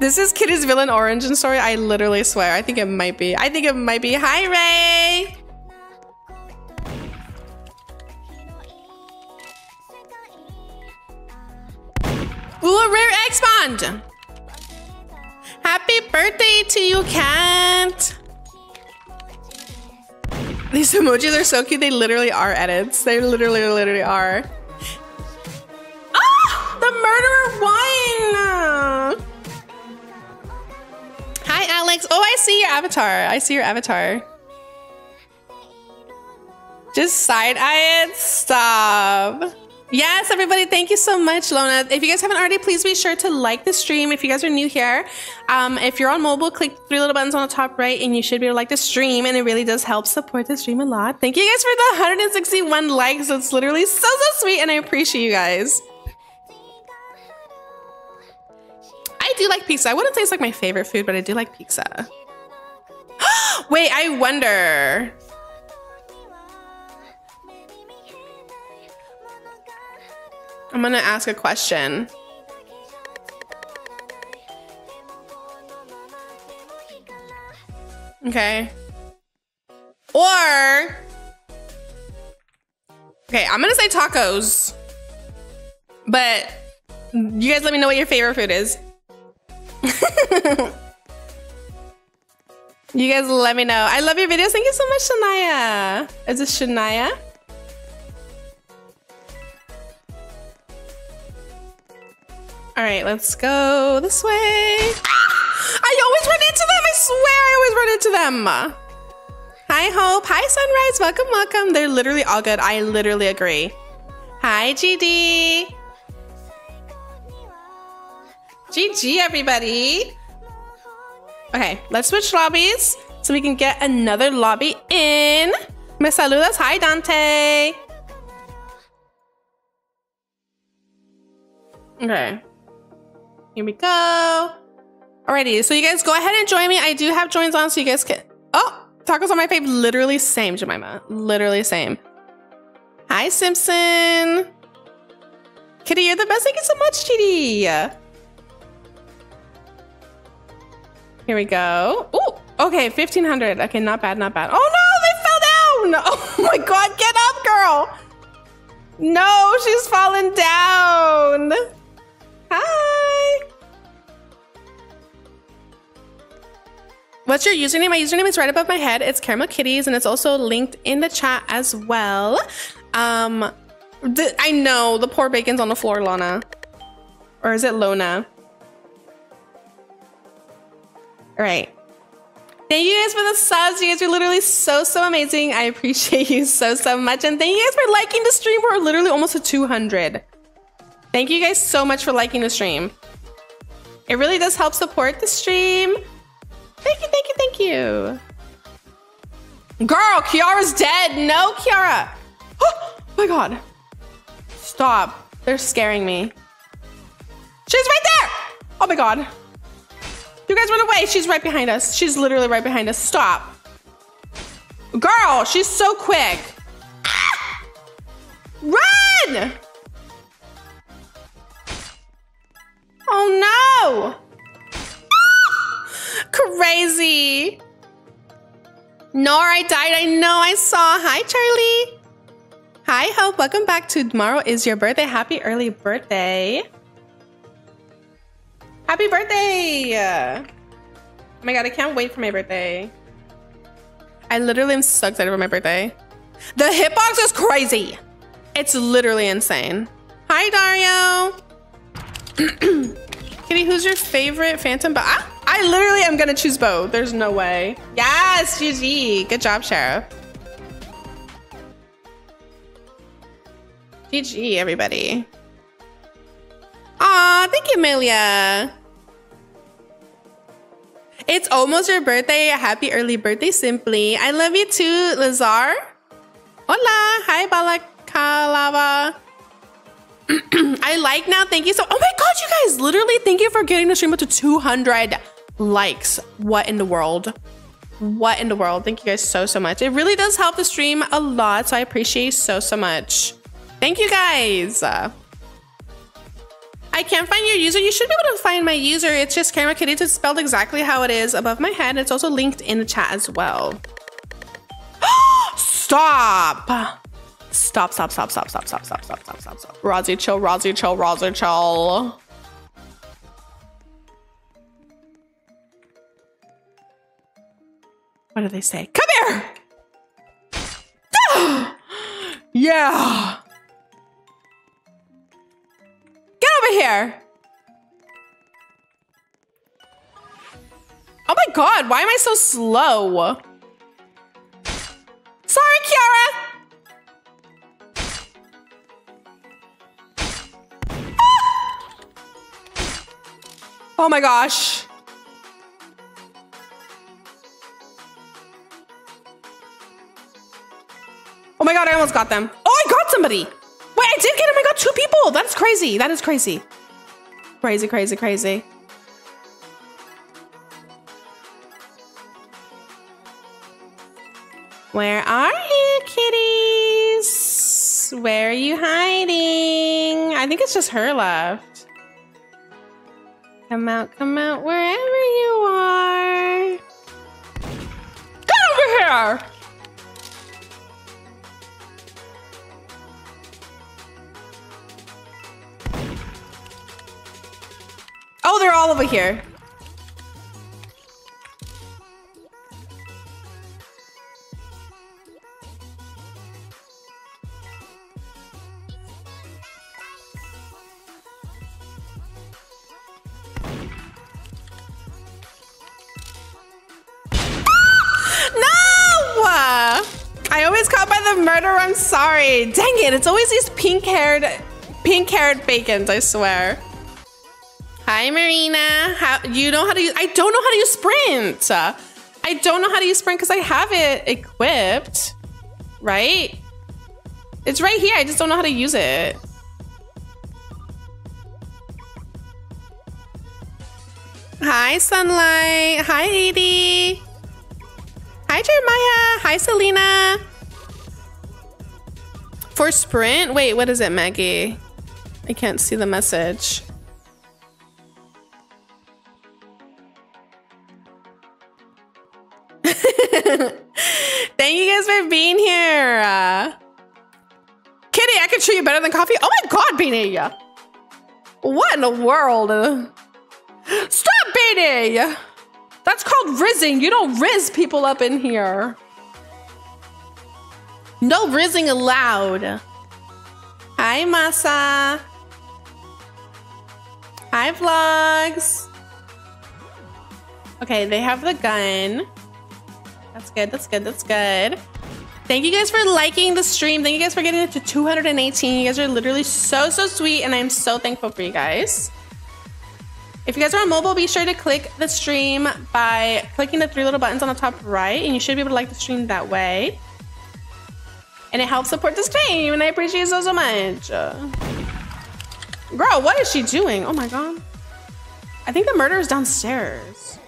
This is Kitty's villain origin story. I literally swear. I think it might be. I think it might be. Hi, Ray. Ooh, a rare sponge. Happy birthday to you, cat. These emojis are so cute. They literally are edits. They literally, literally are. Ah! The murderer won! Hi, Alex. Oh, I see your avatar. I see your avatar. Just side eye it? Stop. Yes, everybody, thank you so much, Lona. If you guys haven't already, please be sure to like the stream. If you guys are new here, um, if you're on mobile, click three little buttons on the top right and you should be able to like the stream. And it really does help support the stream a lot. Thank you guys for the 161 likes. It's literally so, so sweet and I appreciate you guys. I do like pizza. I wouldn't say it's like my favorite food, but I do like pizza. Wait, I wonder. I'm gonna ask a question. Okay. Or, okay, I'm gonna say tacos, but you guys let me know what your favorite food is. You guys let me know. I love your videos. Thank you so much, Shania. Is it Shania? All right, let's go this way. I always run into them. I swear I always run into them. Hi, Hope. Hi, Sunrise. Welcome, welcome. They're literally all good. I literally agree. Hi, GD. GG, everybody. Okay, let's switch lobbies so we can get another lobby in. Me saludas. Hi, Dante. Okay. Here we go. Alrighty, so you guys go ahead and join me. I do have joins on so you guys can... Oh, tacos on my face. Literally same, Jemima. Literally same. Hi, Simpson. Kitty, you're the best. Thank you so much, Kitty. Here we go. Oh, okay, 1500. Okay, not bad, not bad. Oh no, they fell down. Oh my God, get up, girl. No, she's fallen down. Hi. What's your username? My username is right above my head. It's Karamel Kitties, and it's also linked in the chat as well. Um, I know the poor bacon's on the floor, Lana. Or is it Lona? All right. Thank you guys for the subs. You guys are literally so, so amazing. I appreciate you so, so much. And thank you guys for liking the stream. We're literally almost at 200. Thank you guys so much for liking the stream. It really does help support the stream. Thank you, thank you, thank you. Girl, Kiara's dead. No, Kiara. Oh my God. Stop. They're scaring me. She's right there. Oh my God. You guys run away. She's right behind us. She's literally right behind us. Stop. Girl, she's so quick. Ah! Run! Oh no! Crazy. I died. I know I saw. Hi, Charlie. Hi, Hope. Welcome back to Tomorrow is Your Birthday. Happy early birthday. Happy birthday! Oh my god, I can't wait for my birthday. I literally am so excited for my birthday. The hitbox is crazy. It's literally insane. Hi, Dario. Kitty, who's your favorite Phantom? But I, I literally am gonna choose Bo. There's no way. Yes, GG. Good job, Sheriff. GG, everybody. Aw, thank you, Amelia. It's almost your birthday. Happy early birthday, Simply. I love you too, Lazar. Hola. Hi, Balakalava. I like now. Thank you so. Oh my god, you guys! Literally, thank you for getting the stream up to 200 likes. What in the world? What in the world? Thank you guys so so much. It really does help the stream a lot, so I appreciate so so much. Thank you guys. I can't find your user. You should be able to find my user. It's just Karamel Kitty. It's spelled exactly how it is above my head. It's also linked in the chat as well. Stop. Stop, stop, stop, stop, stop, stop, stop, stop, stop, stop, stop. Rozzy chill, Rozzy chill, Rozzy chill. What do they say? Come here! yeah! Get over here! Oh my god, why am I so slow? Oh my gosh. Oh my god, I almost got them. Oh, I got somebody. Wait, I did get him. I got two people. That's crazy. That is crazy. Crazy, crazy, crazy. Where are you, kitties? Where are you hiding? I think it's just her left. Come out, come out, wherever you are. Get over here! Oh, they're all over here. Always these pink haired, pink haired bacons, I swear. Hi, Marina. How you know how to use I don't know how to use sprint. I don't know how to use sprint because I have it equipped. Right? It's right here. I just don't know how to use it. Hi, Sunlight. Hi, Edie. Hi, Jeremiah. Hi, Selena. For sprint? Wait, what is it, Maggie? I can't see the message. Thank you guys for being here. Uh, Kitty, I can treat you better than coffee. Oh my god, Beanie. What in the world? Stop beating! That's called rizzing. You don't rizz people up in here. No rizzing allowed. Hi, Masa. Hi, vlogs. Okay, they have the gun. That's good, that's good, that's good. Thank you guys for liking the stream. Thank you guys for getting it to 218. You guys are literally so, so sweet, and I'm so thankful for you guys. If you guys are on mobile, be sure to click the stream by clicking the three little buttons on the top right, and you should be able to like the stream that way. And it helps support the stream, and I appreciate so, so much. Uh, girl, what is she doing? Oh my god. I think the murder is downstairs.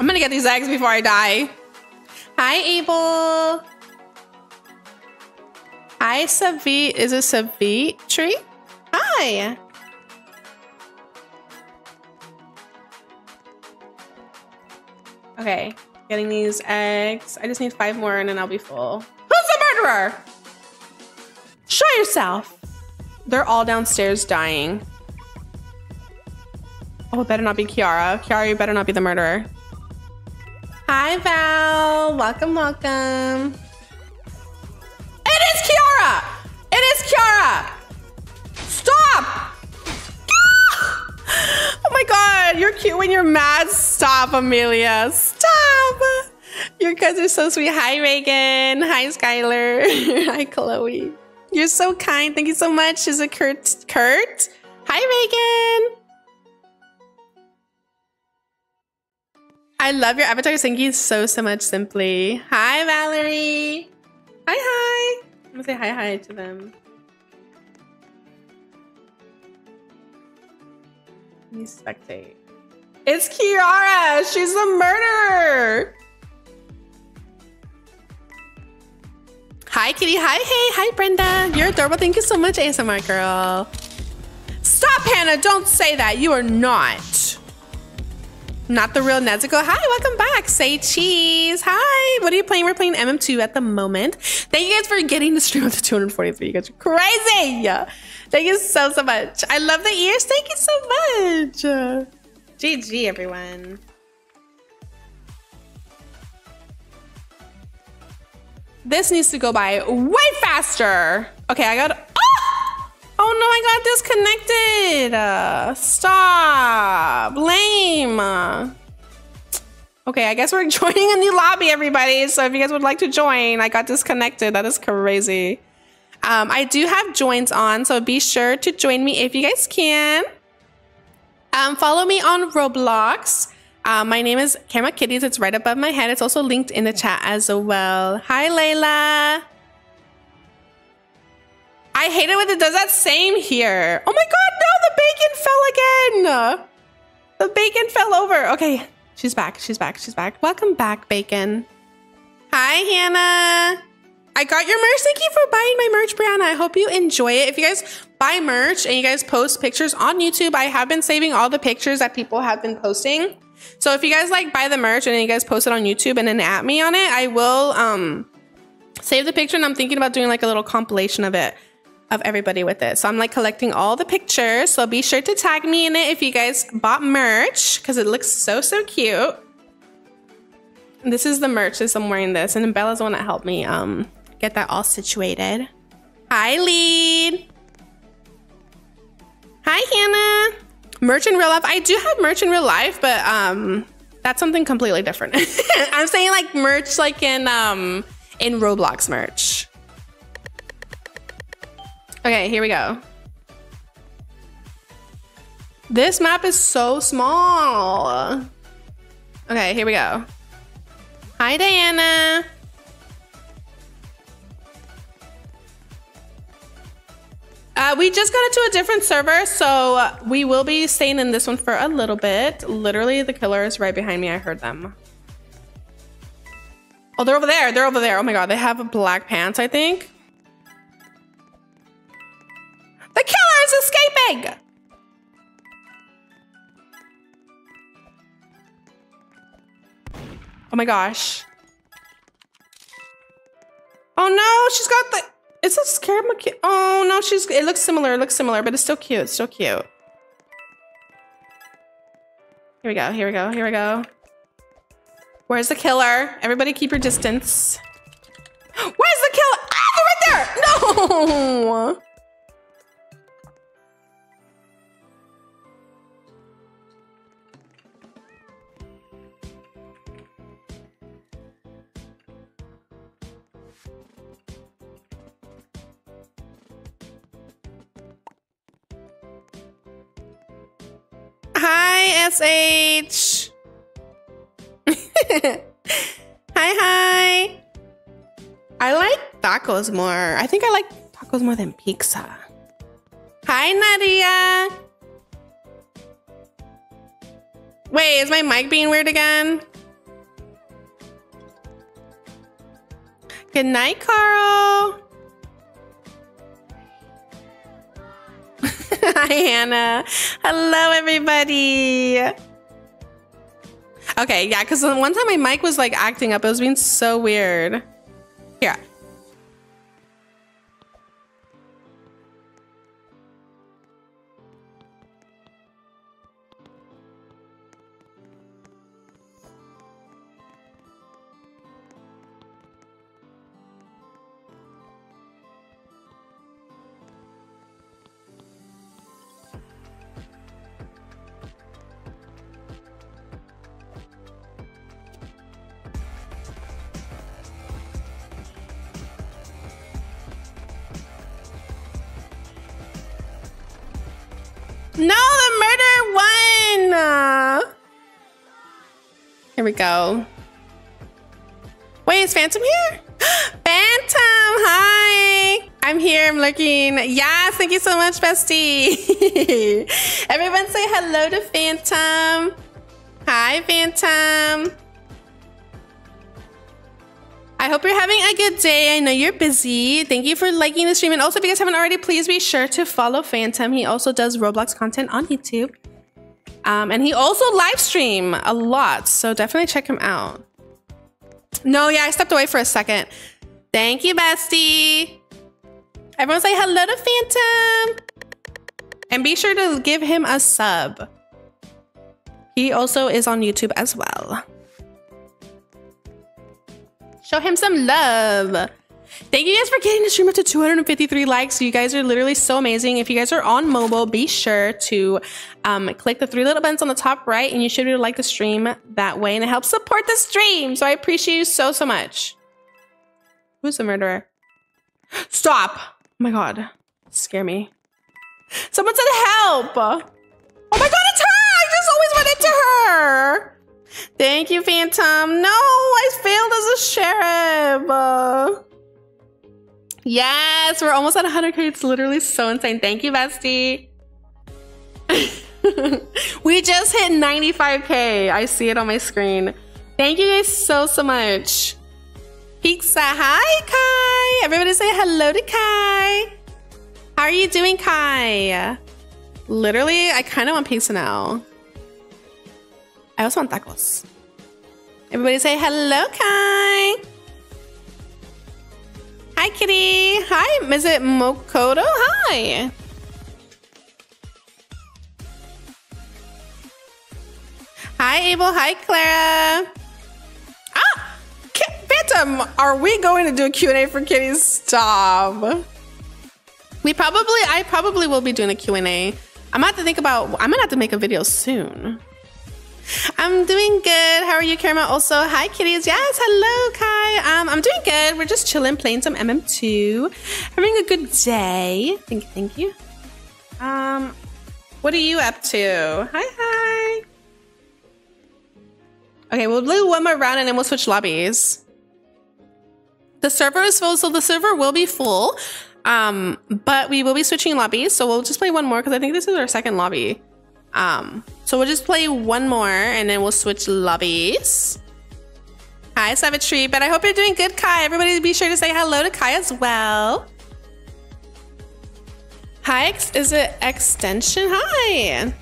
I'm gonna get these eggs before I die. Hi, Abel. Hi, Savi. Is it Savi tree? Hi. Okay, getting these eggs. I just need five more and then I'll be full. Who's the murderer? Show yourself. They're all downstairs dying. Oh, it better not be Kiara. Kiara, you better not be the murderer. Hi, Val. Welcome, welcome. It is Kiara! It is Kiara! My god, you're cute when you're mad. Stop, Amelia. Stop. Your guys are so sweet. Hi, Reagan. Hi, Skylar. Hi, Chloe. You're so kind. Thank you so much. Is it Kurt? Kurt? Hi, Reagan. I love your avatar. Thank you so, so much, Simply. Hi, Valerie. Hi, hi. I'm gonna say hi, hi to them. You spectate. It's Kiara. She's the murderer. Hi, Kitty. Hi, hey. Hi, Brenda. You're adorable. Thank you so much, ASMR girl. Stop, Hannah. Don't say that. You are not. Not the real Nezuko. Hi, welcome back. Say cheese. Hi. What are you playing? We're playing MM2 at the moment. Thank you guys for getting the stream up to 243. You guys are crazy. Thank you so, so much. I love the ears. Thank you so much. GG, everyone. This needs to go by way faster. Okay, I got... Oh, oh no, I got disconnected. Uh, stop. Lame. Okay, I guess we're joining a new lobby, everybody. So if you guys would like to join, I got disconnected. That is crazy. Um, I do have joins on, so be sure to join me if you guys can. Um, follow me on Roblox. Uh, my name is Karamel Kitties. It's right above my head. It's also linked in the chat as well. Hi, Layla. I hate it when it does that same here. Oh my god, no, the bacon fell again. The bacon fell over. Okay, she's back. She's back. She's back. Welcome back, bacon. Hi, Hannah. I got your merch. Thank you for buying my merch, Brianna. I hope you enjoy it. If you guys buy merch and you guys post pictures on YouTube, I have been saving all the pictures that people have been posting. So if you guys like buy the merch and you guys post it on YouTube and then at me on it, I will um save the picture and I'm thinking about doing like a little compilation of it of everybody with it. So I'm like collecting all the pictures. So be sure to tag me in it if you guys bought merch because it looks so so cute. This is the merch as I'm wearing this and Bella's the one that helped me um get that all situated. Hi, lead. Hi, Hannah. Merch in real life. I do have merch in real life, but um, That's something completely different. I'm saying like merch like in um in Roblox merch. Okay, here we go. This map is so small. Okay, here we go. Hi, Diana. Uh, we just got into a different server, so we will be staying in this one for a little bit. Literally, the killer is right behind me. I heard them. Oh, they're over there. They're over there. Oh my god, they have black pants, I think. The killer is escaping! Oh my gosh. Oh no, she's got the it's a scarab cute. Oh no, she's it looks similar, it looks similar, but it's still cute, it's still cute. Here we go, here we go, here we go. Where's the killer? Everybody keep your distance. Where's the killer? Ah, they're right there! No! SH. hi, hi. I like tacos more. I think I like tacos more than pizza. Hi, Nadia. Wait, is my mic being weird again? Good night, Carl. Hi, Hannah. Hello, everybody. Okay, yeah, because one time my mic was like acting up. It was being so weird. Here. Here we go. Wait, is Phantom here? Phantom, hi! I'm here, I'm looking. Yes, thank you so much, bestie. Everyone say hello to Phantom. Hi, Phantom. I hope you're having a good day. I know you're busy. Thank you for liking the stream. And also, if you guys haven't already, please be sure to follow Phantom. He also does Roblox content on YouTube. Um, and he also live stream a lot. So definitely check him out. No, yeah, I stepped away for a second. Thank you, bestie. Everyone say hello to Phantom. And be sure to give him a sub. He also is on YouTube as well. Show him some love. Thank you guys for getting the stream up to 253 likes. You guys are literally so amazing. If you guys are on mobile, be sure to um, click the three little buttons on the top right and you should be able to like the stream that way and it helps support the stream. So I appreciate you so, so much. Who's the murderer? Stop. Oh my God. Scare me. Someone said help. Oh my God, it's her. I just always went into her. Thank you, Phantom. No, I failed as a sheriff. Uh, yes, we're almost at 100k. It's literally so insane. Thank you, bestie. we just hit 95k. I see it on my screen. Thank you guys so, so much. Pizza. Hi, Kai. Everybody say hello to Kai. How are you doing, Kai? Literally, I kind of want pizza now. I also want tacos. Everybody say hello, Kai. Hi, Kitty. Hi, is it Mokoto? Hi. Hi, Abel. Hi, Clara. Ah! Phantom, are we going to do a Q&A for Kitty? Stop. We probably, I probably will be doing a Q&A. I'm gonna have to think about, I'm gonna have to make a video soon. I'm doing good. How are you, Karma? Also, hi, kitties. Yes, hello, Kai. Um, I'm doing good. We're just chilling, playing some MM2. Having a good day. Thank you, thank you. Um, what are you up to? Hi, hi. Okay, we'll do one more round and then we'll switch lobbies. The server is full, so the server will be full. Um, but we will be switching lobbies, so we'll just play one more because I think this is our second lobby. Um, so we'll just play one more and then we'll switch lobbies. Hi, Savage but I hope you're doing good, Kai. Everybody be sure to say hello to Kai as well. Hi, is it extension? Hi.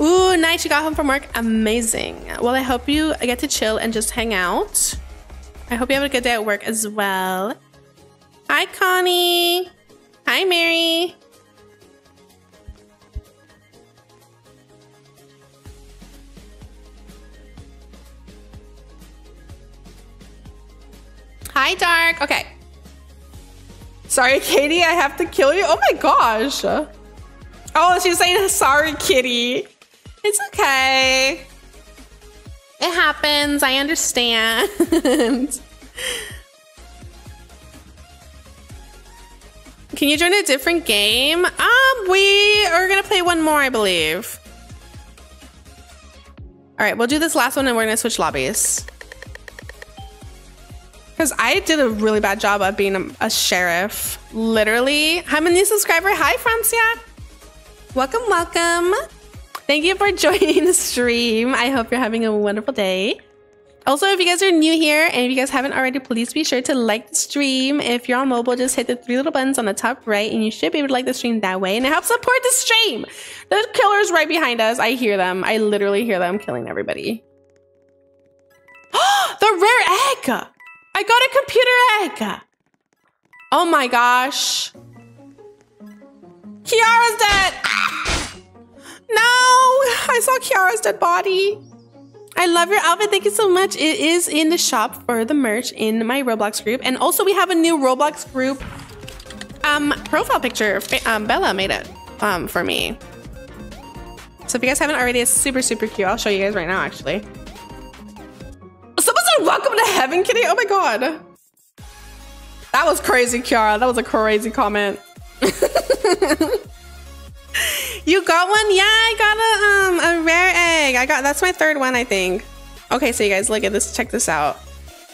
Ooh, nice. You got home from work. Amazing. Well, I hope you get to chill and just hang out. I hope you have a good day at work as well. Hi, Connie. Hi, Mary. Hi, Dark. Okay. Sorry, Katie, I have to kill you. Oh my gosh. Oh, she's saying sorry, Kitty. It's okay. It happens. I understand. Can you join a different game? Um, we are gonna play one more, I believe. All right, we'll do this last one and we're gonna switch lobbies. Because I did a really bad job of being a, a sheriff. Literally. I'm a new subscriber. Hi, Francia. Welcome, welcome. Thank you for joining the stream. I hope you're having a wonderful day. Also, if you guys are new here and if you guys haven't already, please be sure to like the stream. If you're on mobile, just hit the three little buttons on the top right and you should be able to like the stream that way. And it helps support the stream. The killers right behind us. I hear them. I literally hear them killing everybody. the rare egg! I got a computer egg. Oh my gosh. Kiara's dead. No, I saw Kiara's dead body. I love your outfit. Thank you so much. It is in the shop for the merch in my Roblox group. And also we have a new Roblox group um, profile picture. Um, Bella made it um, for me. So if you guys haven't already, it's super, super cute. I'll show you guys right now, actually. Someone said, welcome to heaven, kitty. Oh my God. That was crazy, Kiara. That was a crazy comment. you got one? Yeah, I got a, um, a rare egg. I got, that's my third one, I think. Okay, so you guys look at this, check this out.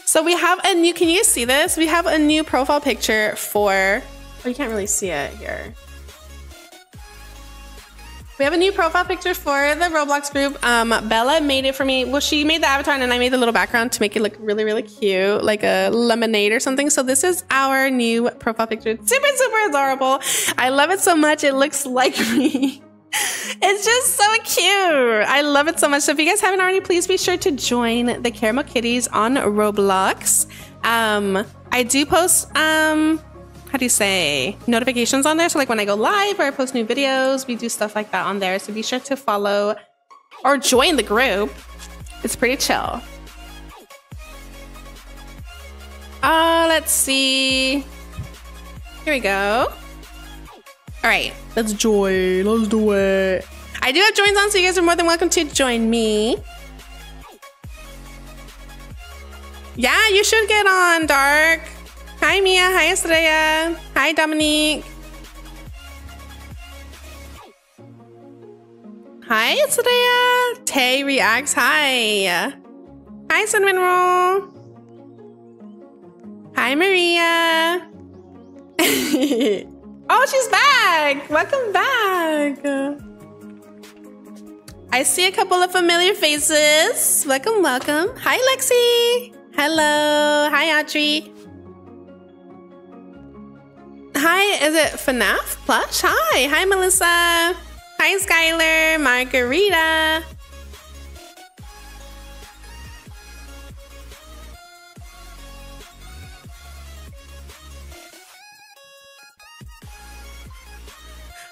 So we have a new, can you see this? We have a new profile picture for, oh, you can't really see it here. We have a new profile picture for the Roblox group. Um, Bella made it for me. Well, she made the avatar and I made the little background to make it look really, really cute, like a lemonade or something. So this is our new profile picture. Super, super adorable. I love it so much. It looks like me. It's just so cute. I love it so much. So if you guys haven't already, please be sure to join the Karamel Kitties on Roblox. Um, I do post um how do you say notifications on there? So like when i go live or i post new videos we do stuff like that on there. So be sure to follow or join the group. It's pretty chill. Uh let's see. Here we go. All right. Let's join. Let's do it. I do have joins on so you guys are more than welcome to join me. Yeah you should get on dark Hi, Mia. Hi, Estrella. Hi, Dominique. Hi, Estrella. Tay reacts. Hi. Hi, Cinnamon Roll. Hi, Maria. oh, she's back. Welcome back. I see a couple of familiar faces. Welcome, welcome. Hi, Lexi. Hello. Hi, Audrey. Hi, is it FNAF Plush? Hi, hi Melissa. Hi Skylar, Margarita.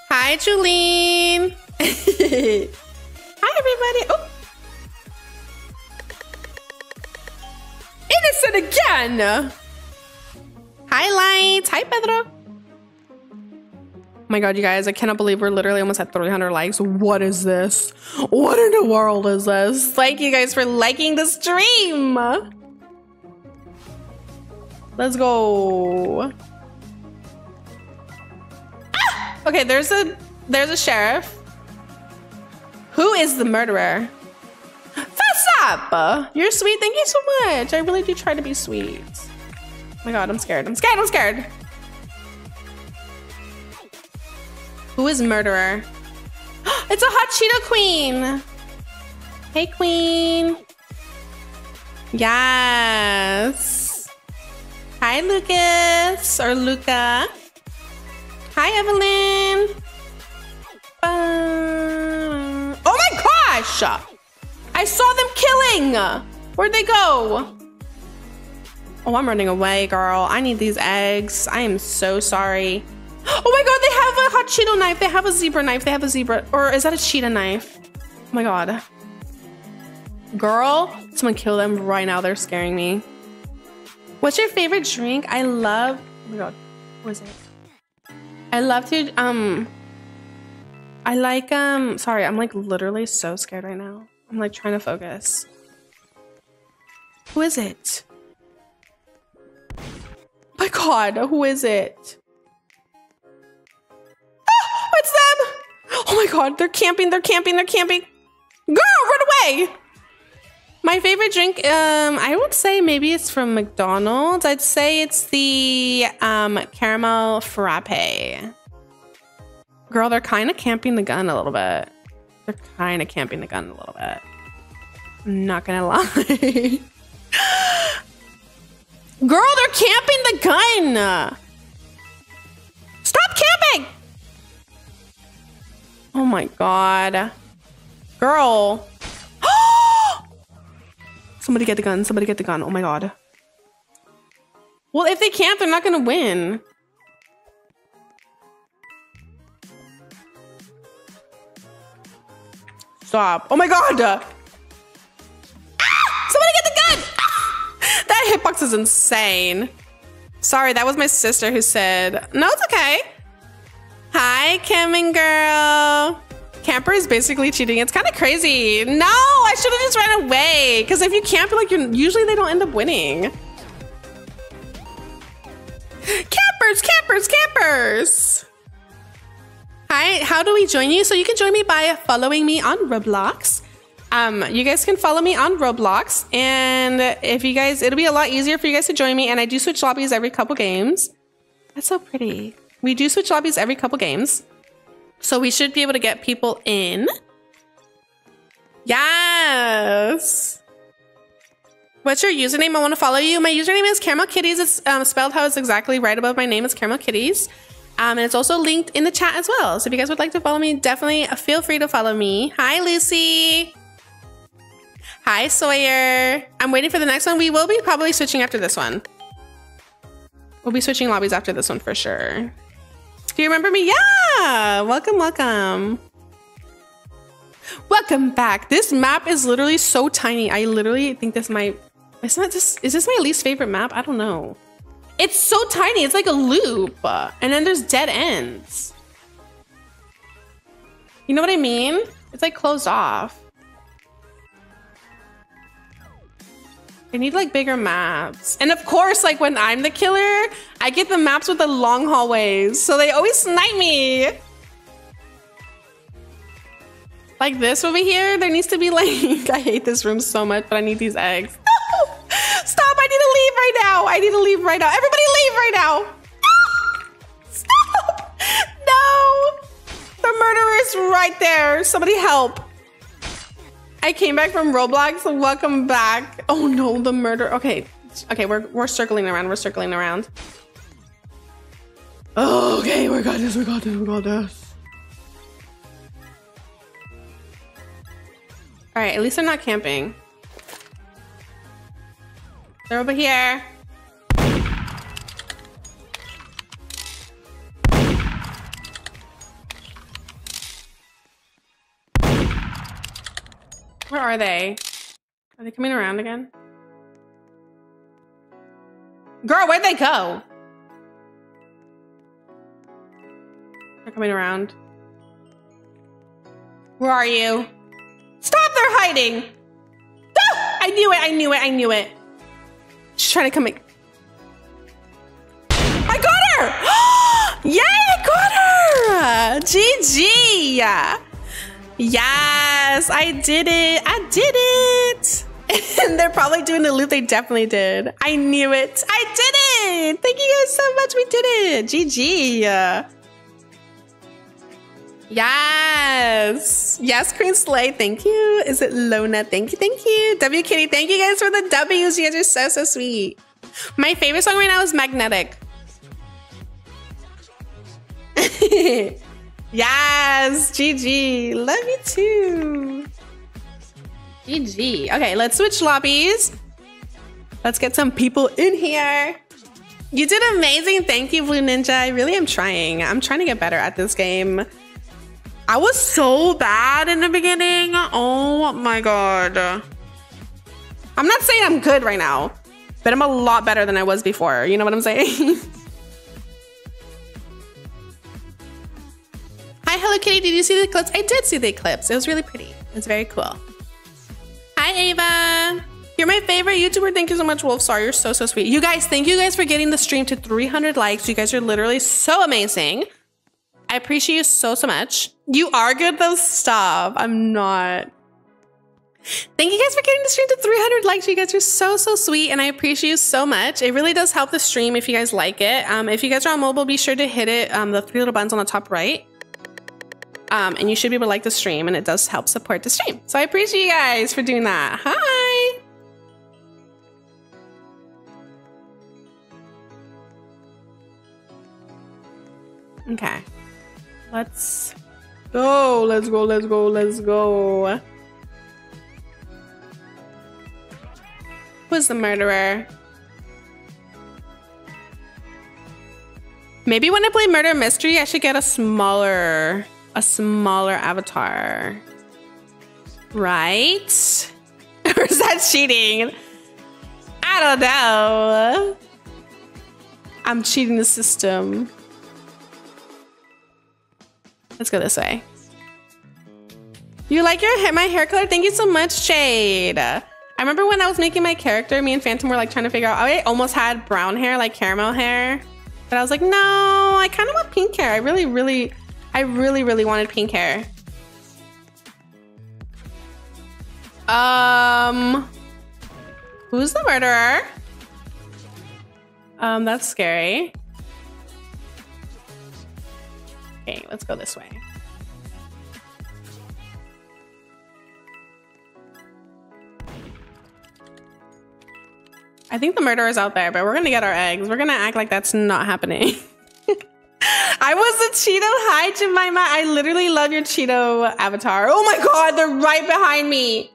Hi, Julene. Hi, everybody. Oh. Innocent again. Hi, Lights. Hi, Pedro. My god, you guys, I cannot believe we're literally almost at 300 likes. What is this? What in the world is this? Thank you guys for liking the stream. Let's go. Ah! Okay, there's a there's a sheriff. Who is the murderer? Fess up! You're sweet. Thank you so much. I really do try to be sweet. Oh my god, I'm scared. I'm scared. I'm scared. Who is murderer? it's a hot Cheeto queen. Hey, queen. Yes. Hi, Lucas or Luca. Hi, Evelyn. Uh, oh my gosh! I saw them killing. Where'd they go? Oh, I'm running away, girl. I need these eggs. I am so sorry. Oh my god, they have a hot Cheeto knife. They have a zebra knife. They have a zebra. Or is that a cheetah knife? Oh my god. Girl, someone kill them right now. They're scaring me. What's your favorite drink? I love. Oh my god. What is it? I love to. Um. I like. Um. Sorry, I'm like literally so scared right now. I'm like trying to focus. Who is it? My god, who is it? It's them! Oh my god, they're camping, they're camping, they're camping. Girl, run away! My favorite drink, um, I would say maybe it's from McDonald's. I'd say it's the um, caramel frappe. Girl, they're kind of camping the gun a little bit. They're kind of camping the gun a little bit. I'm not gonna lie. Girl, they're camping the gun. Oh my god. Girl. Somebody get the gun. Somebody get the gun. Oh my god. Well, if they can't, they're not gonna win. Stop. Oh my god! Ah! Somebody get the gun! Ah! That hitbox is insane. Sorry, that was my sister who said, no, it's okay. Hi, Camming girl. Camper is basically cheating. It's kind of crazy. No, I should have just ran away. Because if you camp, like you're, usually they don't end up winning. Campers, campers, campers. Hi, how do we join you? So you can join me by following me on Roblox. Um, you guys can follow me on Roblox, and if you guys, it'll be a lot easier for you guys to join me. And I do switch lobbies every couple games. That's so pretty. We do switch lobbies every couple games. So we should be able to get people in. Yes. What's your username? I want to follow you. My username is Karamel Kitties. It's um, spelled how it's exactly right above my name. It's Karamel Kitties. Um, and it's also linked in the chat as well. So if you guys would like to follow me, definitely feel free to follow me. Hi, Lucy. Hi, Sawyer. I'm waiting for the next one. We will be probably switching after this one. We'll be switching lobbies after this one for sure. Do you remember me? Yeah! Welcome, welcome. Welcome back. This map is literally so tiny. I literally think this might... Is, not this, is this my least favorite map? I don't know. It's so tiny. It's like a loop. And then there's dead ends. You know what I mean? It's like closed off. I need like bigger maps. And of course, like when I'm the killer, I get the maps with the long hallways. So they always snipe me. Like this over here, there needs to be like, I hate this room so much, but I need these eggs. No! Stop, I need to leave right now. I need to leave right now. Everybody leave right now. Stop! No! The murderer is right there. Somebody help. I came back from Roblox. Welcome back. Oh no, the murder. Okay, okay, we're we're circling around. We're circling around. Oh, okay, we got this. We got this. We got this. All right, at least they're not camping. They're over here. Are they? Are they coming around again? Girl, where'd they go? They're coming around. Where are you? Stop, they're hiding. Ah! I knew it, I knew it, I knew it. She's trying to come in. I got her! Yay, I got her! GG! Yes, I did it. I did it. and they're probably doing the loop. They definitely did. I knew it. I did it. Thank you guys so much. We did it. GG. Yes. Yes, Queen Slay. Thank you. Is it Lona? Thank you. Thank you. W Kitty. Thank you guys for the W's. You guys are so, so sweet. My favorite song right now is Magnetic. yes. GG. Love you too. GG. Okay, let's switch lobbies. Let's get some people in here. You did amazing. Thank you, Blue Ninja. I really am trying. I'm trying to get better at this game. I was so bad in the beginning. Oh my god. I'm not saying I'm good right now, but I'm a lot better than I was before. You know what I'm saying? Hello Kitty. Did you see the eclipse? I did see the eclipse. It was really pretty. It was very cool. Hi, Ava. You're my favorite YouTuber. Thank you so much, Wolf. Sorry, you're so, so sweet. You guys, thank you guys for getting the stream to 300 likes. You guys are literally so amazing. I appreciate you so, so much. You are good though. Stop. I'm not. Thank you guys for getting the stream to 300 likes. You guys are so, so sweet and I appreciate you so much. It really does help the stream if you guys like it. Um, if you guys are on mobile, be sure to hit it, um, the three little buttons on the top right. Um, and you should be able to like the stream and it does help support the stream. So I appreciate you guys for doing that. Hi. Okay. Let's go. Let's go. Let's go. Let's go. Who's the murderer? Maybe when I play murder mystery, I should get a smaller, a smaller avatar. Right? or is that cheating? I don't know. I'm cheating the system. Let's go this way. You like your hair, my hair color? Thank you so much, Shade. I remember when I was making my character, me and Phantom were like trying to figure out, I almost had brown hair, like caramel hair. But I was like, no, I kind of want pink hair. I really, really, I really, really wanted pink hair. Um, who's the murderer? Um, that's scary. Okay, let's go this way. I think the murderer is out there, but we're gonna get our eggs. We're gonna act like that's not happening. I was a Cheeto. Hi, Jemima. I literally love your Cheeto avatar. Oh my god, they're right behind me.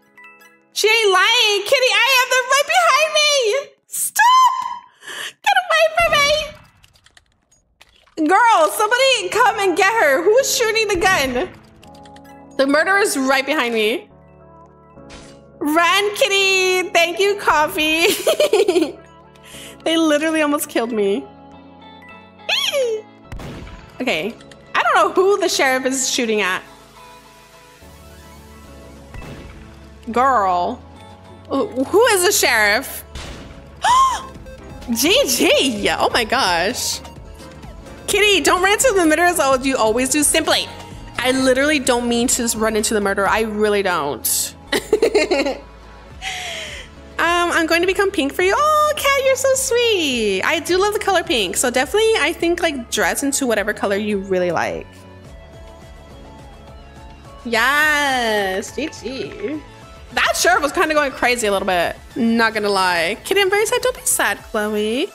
She ain't lying. Kitty, I am. They're right behind me. Stop! Get away from me! Girl, somebody come and get her. Who is shooting the gun? The murderer is right behind me. Run, kitty. Thank you, coffee. they literally almost killed me. okay. I don't know who the sheriff is shooting at. Girl. Who is the sheriff? GG. Oh my gosh. Kitty, don't run into the murderer as oh, you always do. Simply, I literally don't mean to just run into the murderer. I really don't. um, I'm going to become pink for you. Oh, Cat, you're so sweet. I do love the color pink. So definitely, I think like dress into whatever color you really like. Yes, GG. That shirt was kind of going crazy a little bit. Not gonna lie. Kitty, I'm very sad. Don't be sad, Chloe.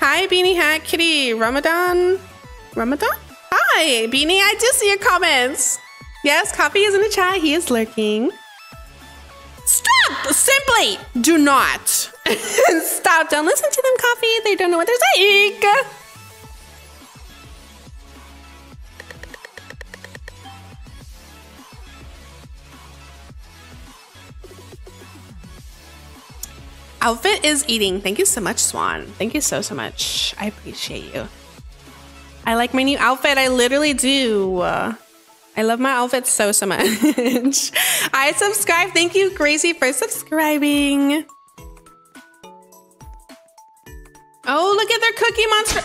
Hi, Beanie Hat Kitty. Ramadan? Ramadan? Hi, Beanie. I do see your comments. Yes, Coffee is in the chat. He is lurking. Stop! Simply do not. Stop. Don't listen to them, Coffee. They don't know what they're saying. Outfit is eating. Thank you so much, Swan. Thank you so, so much. I appreciate you. I like my new outfit. I literally do. I love my outfit so, so much. I subscribe. Thank you, Gracie, for subscribing. Oh, look at their Cookie Monster.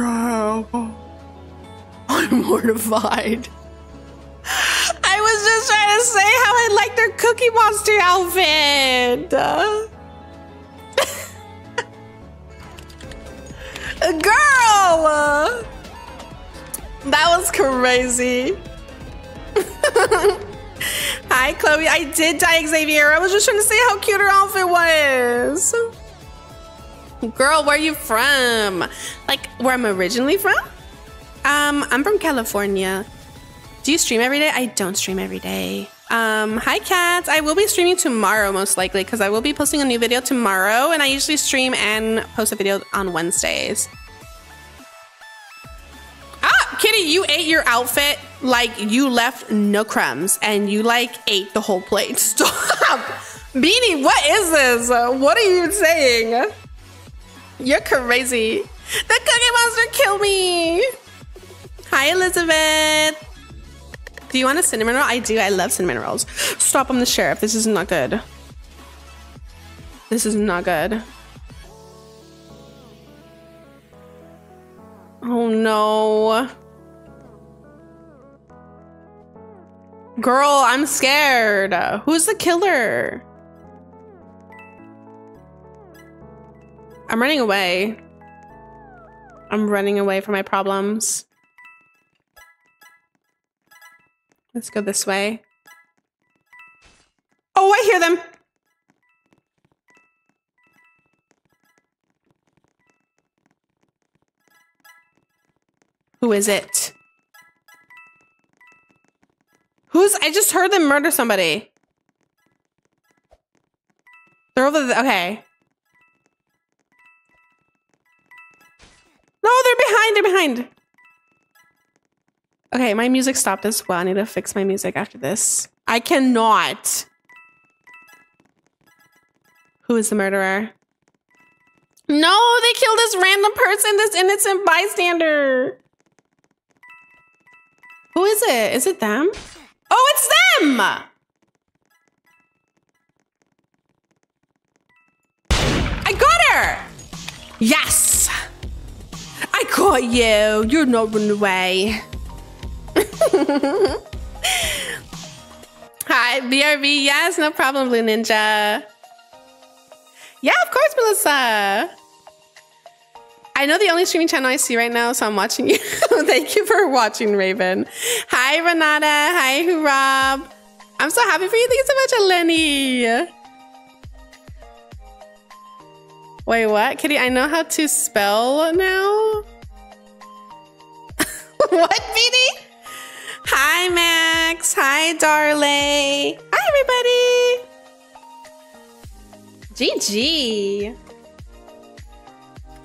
Oh! I'm mortified. Their Cookie Monster outfit. Girl! That was crazy. Hi, Chloe. I did die Xavier. I was just trying to see how cute her outfit was. Girl, where are you from? Like, where I'm originally from? Um, I'm from California. Do you stream every day? I don't stream every day. Um, hi cats. I will be streaming tomorrow most likely because I will be posting a new video tomorrow and I usually stream and post a video on Wednesdays. Ah, Kitty, you ate your outfit like you left no crumbs and you like ate the whole plate. Stop. Beanie, what is this? What are you saying? You're crazy. The Cookie Monster killed me. Hi, Elizabeth. Do you want a cinnamon roll? I do. I love cinnamon rolls. Stop, I'm the sheriff. This is not good. This is not good. Oh no. Girl, I'm scared. Who's the killer? I'm running away. I'm running away from my problems. Let's go this way. Oh, I hear them. Who is it? Who's, I just heard them murder somebody. They're over the, okay. No, they're behind, they're behind. Okay, my music stopped as well. I need to fix my music after this. I cannot. Who is the murderer? No, they killed this random person, this innocent bystander. Who is it? Is it them? Oh, it's them! I got her! Yes! I caught you. You're not running away. Hi, BRB. Yes, no problem, Blue Ninja. Yeah, of course, Melissa. I know the only streaming channel I see right now, so I'm watching you. Thank you for watching, Raven. Hi, Renata. Hi, Rob. I'm so happy for you. Thank you so much, Eleni. Wait, what? Kitty, I know how to spell now. what, Beanie? Hi, Max. Hi, Darley. Hi, everybody. GG.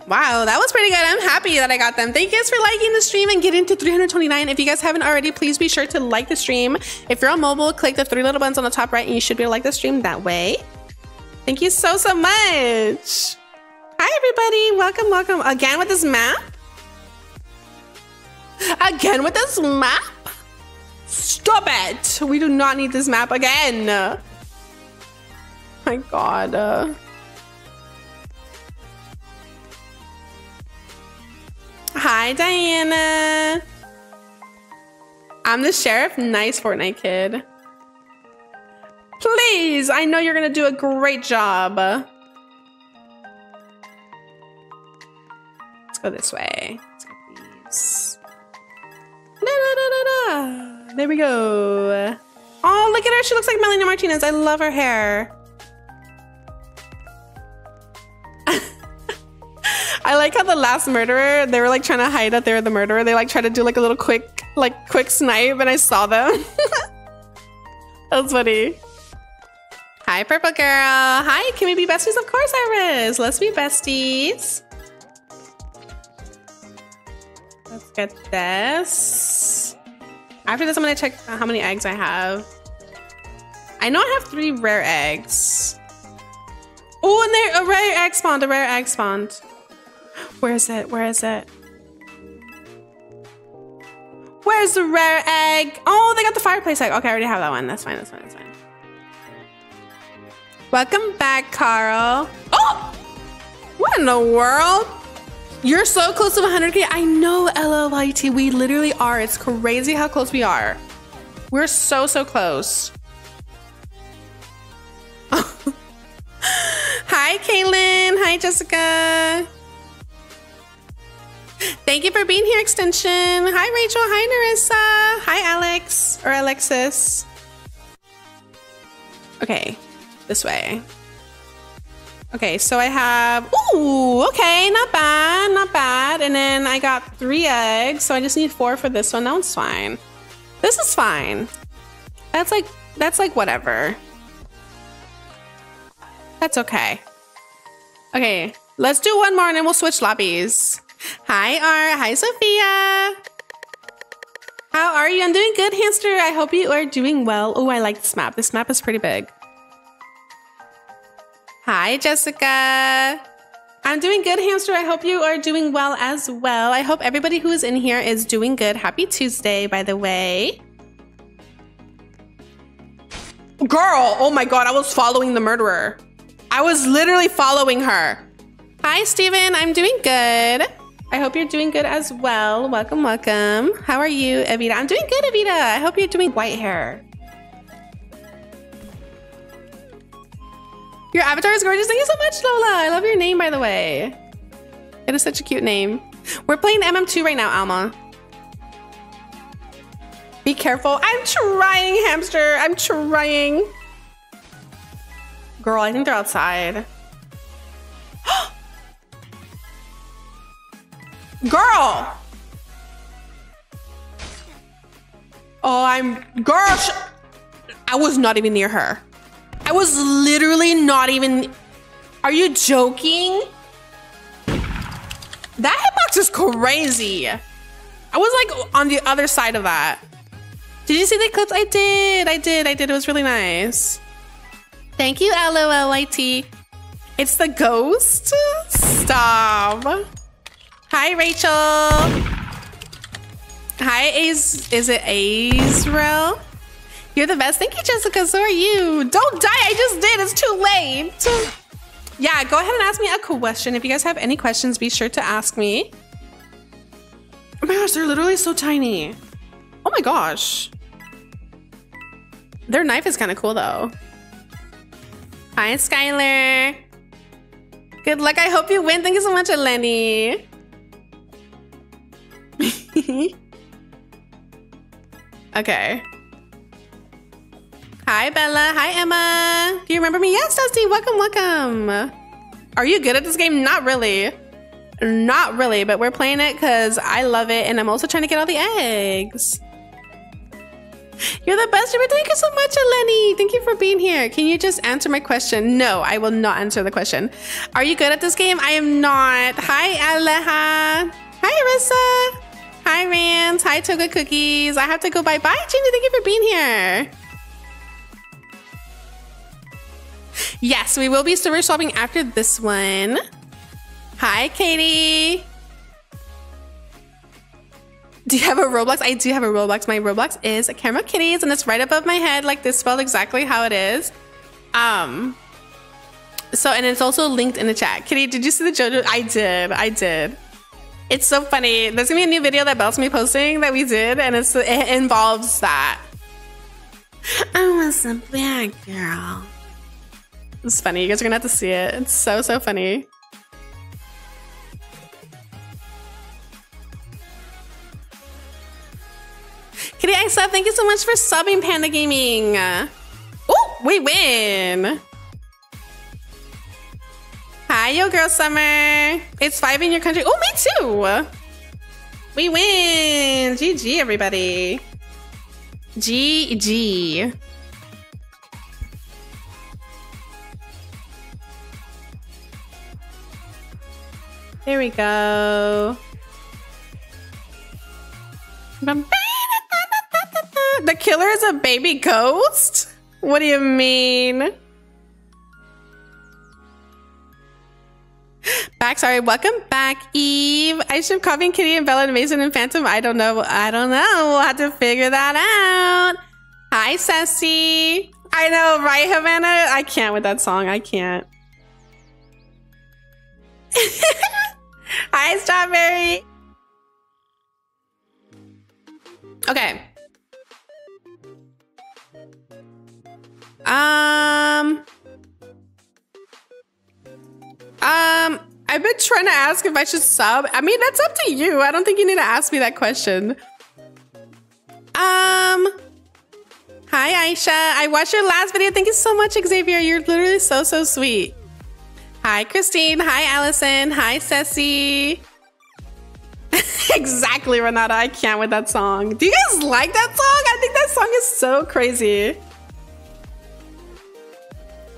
Wow, that was pretty good. I'm happy that I got them. Thank you guys for liking the stream and getting to 329. If you guys haven't already, please be sure to like the stream. If you're on mobile, click the three little buttons on the top right and you should be able to like the stream that way. Thank you so, so much. Hi, everybody. Welcome, welcome. Again with this map? Again with this map? Stop it! We do not need this map again! My god. Uh... Hi, Diana. I'm the sheriff. Nice Fortnite kid. Please, I know you're gonna do a great job. Let's go this way. Let's. Da, da, da, there we go. Oh, look at her. She looks like Melanie Martinez. I love her hair. I like how the last murderer, they were like trying to hide that they were the murderer. They like tried to do like a little quick, like quick snipe and I saw them. That's funny. Hi, Purple Girl. Hi, can we be besties? Of course, Iris. Let's be besties. Let's get this. After this, I'm gonna check how many eggs I have. I know I have three rare eggs. Oh, and there a rare egg spawned, a rare egg spawned. Where is it? Where is it? Where's the rare egg? Oh, they got the fireplace egg. Okay, I already have that one. That's fine, that's fine, that's fine. Welcome back, Carl. Oh! What in the world? You're so close to 100k. I know, LLIT. We literally are. It's crazy how close we are. We're so, so close. Hi, Kaylin. Hi, Jessica. Thank you for being here, Extension. Hi, Rachel. Hi, Narissa. Hi, Alex or Alexis. Okay, this way. Okay, so I have, ooh, okay, not bad, not bad. And then I got three eggs, so I just need four for this one. That one's fine. This is fine. That's like, that's like whatever. That's okay. Okay, let's do one more and then we'll switch lobbies. Hi, R. Hi, Sophia. How are you? I'm doing good, Hamster. I hope you are doing well. Oh, I like this map. This map is pretty big. Hi, Jessica. I'm doing good, Hamster. I hope you are doing well as well. I hope everybody who is in here is doing good. Happy Tuesday, by the way. Girl, oh my god, I was following the murderer. I was literally following her. Hi, Steven. I'm doing good. I hope you're doing good as well. Welcome, welcome. How are you, Evita? I'm doing good, Evita. I hope you're doing white hair. Your avatar is gorgeous. Thank you so much, Lola. I love your name, by the way. It is such a cute name. We're playing MM2 right now, Alma. Be careful. I'm trying, hamster. I'm trying. Girl, I think they're outside. Girl! Oh, I'm... Girl! I was not even near her. I was literally not even... Are you joking? That hitbox is crazy. I was like on the other side of that. Did you see the clips? I did. I did. I did. It was really nice. Thank you, LOLIT. It's the ghost? Stop. Hi, Rachel. Hi, Az is it Azrael? You're the best. Thank you, Jessica. So are you. Don't die. I just did. It's too late. Yeah, go ahead and ask me a question. If you guys have any questions, be sure to ask me. Oh my gosh, they're literally so tiny. Oh my gosh. Their knife is kind of cool though. Hi, Skylar. Good luck. I hope you win. Thank you so much, Eleni. okay. Hi, Bella. Hi, Emma. Do you remember me? Yes, Dusty. Welcome, welcome. Are you good at this game? Not really. Not really, but we're playing it because I love it and I'm also trying to get all the eggs. You're the best. Thank you so much, Eleni. Thank you for being here. Can you just answer my question? No, I will not answer the question. Are you good at this game? I am not. Hi, Aleha. Hi, Arissa. Hi, Rams. Hi, Toga Cookies. I have to go bye-bye. Jamie, thank you for being here. Yes, we will be server swapping after this one. Hi, Katie. Do you have a Roblox? I do have a Roblox. My Roblox is Karamel Kitties, and it's right above my head, like this spelled exactly how it is. Um, so, and it's also linked in the chat. Kitty, did you see the JoJo? I did. I did. It's so funny. There's gonna be a new video that Belle's me posting that we did, and it's it involves that. I was a bad girl. It's funny. You guys are gonna have to see it. It's so so funny. Kitty I sub, thank you so much for subbing Panda Gaming. Oh, we win. Hi, yo girl summer. It's five in your country. Oh, me too. We win. GG, everybody. GG. There we go. The killer is a baby ghost? What do you mean? Back, sorry. Welcome back, Eve. I should copy Kitty and Bella and Mason and Phantom. I don't know. I don't know. We'll have to figure that out. Hi, Sassy. I know, right, Havana? I can't with that song. I can't. Hi, Strawberry. Okay. Um. Um, I've been trying to ask if I should sub. I mean, that's up to you. I don't think you need to ask me that question. Um, hi, Aisha. I watched your last video. Thank you so much, Xavier. You're literally so, so sweet. Hi, Christine. Hi, Allison. Hi, Ceci. exactly, Renata. I can't with that song. Do you guys like that song? I think that song is so crazy.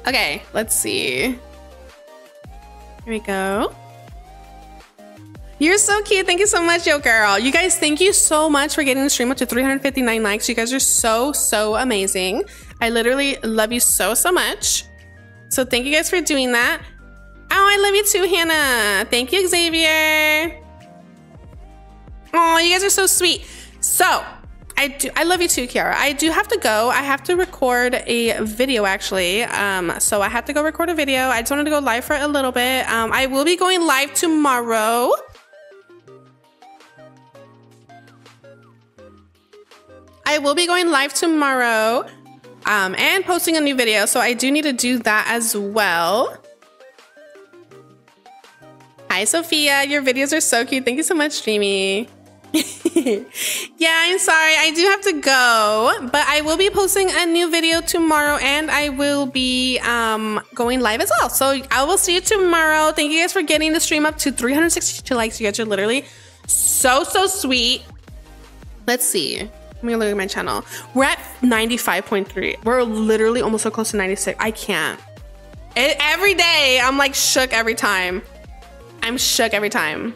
Okay, let's see. Here we go. You're so cute. Thank you so much, yo girl. You guys, thank you so much for getting the stream up to 359 likes. You guys are so, so amazing. I literally love you so, so much. So thank you guys for doing that. Oh, I love you too, Hannah. Thank you, Xavier. Oh, you guys are so sweet. So I do. I love you too, Kiara. I do have to go. I have to record a video actually. Um, so I have to go record a video. I just wanted to go live for a little bit. Um, I will be going live tomorrow. I will be going live tomorrow um, and posting a new video. So I do need to do that as well. Hi, Sophia. Your videos are so cute. Thank you so much, Jamie. yeah, I'm sorry. I do have to go, but I will be posting a new video tomorrow and I will be um, going live as well. So I will see you tomorrow. Thank you guys for getting the stream up to 362 likes. You guys are literally so, so sweet. Let's see. Let me look at my channel. We're at 95.3. We're literally almost so close to 96. I can't. It, every day, I'm like shook every time. I'm shook every time.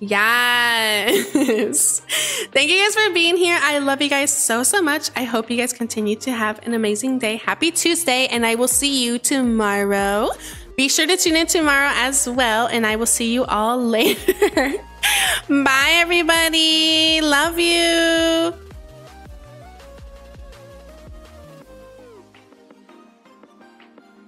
Yes. Thank you guys for being here. I love you guys so, so much. I hope you guys continue to have an amazing day. Happy Tuesday, and I will see you tomorrow. Be sure to tune in tomorrow as well, and I will see you all later. Bye, everybody. Love you.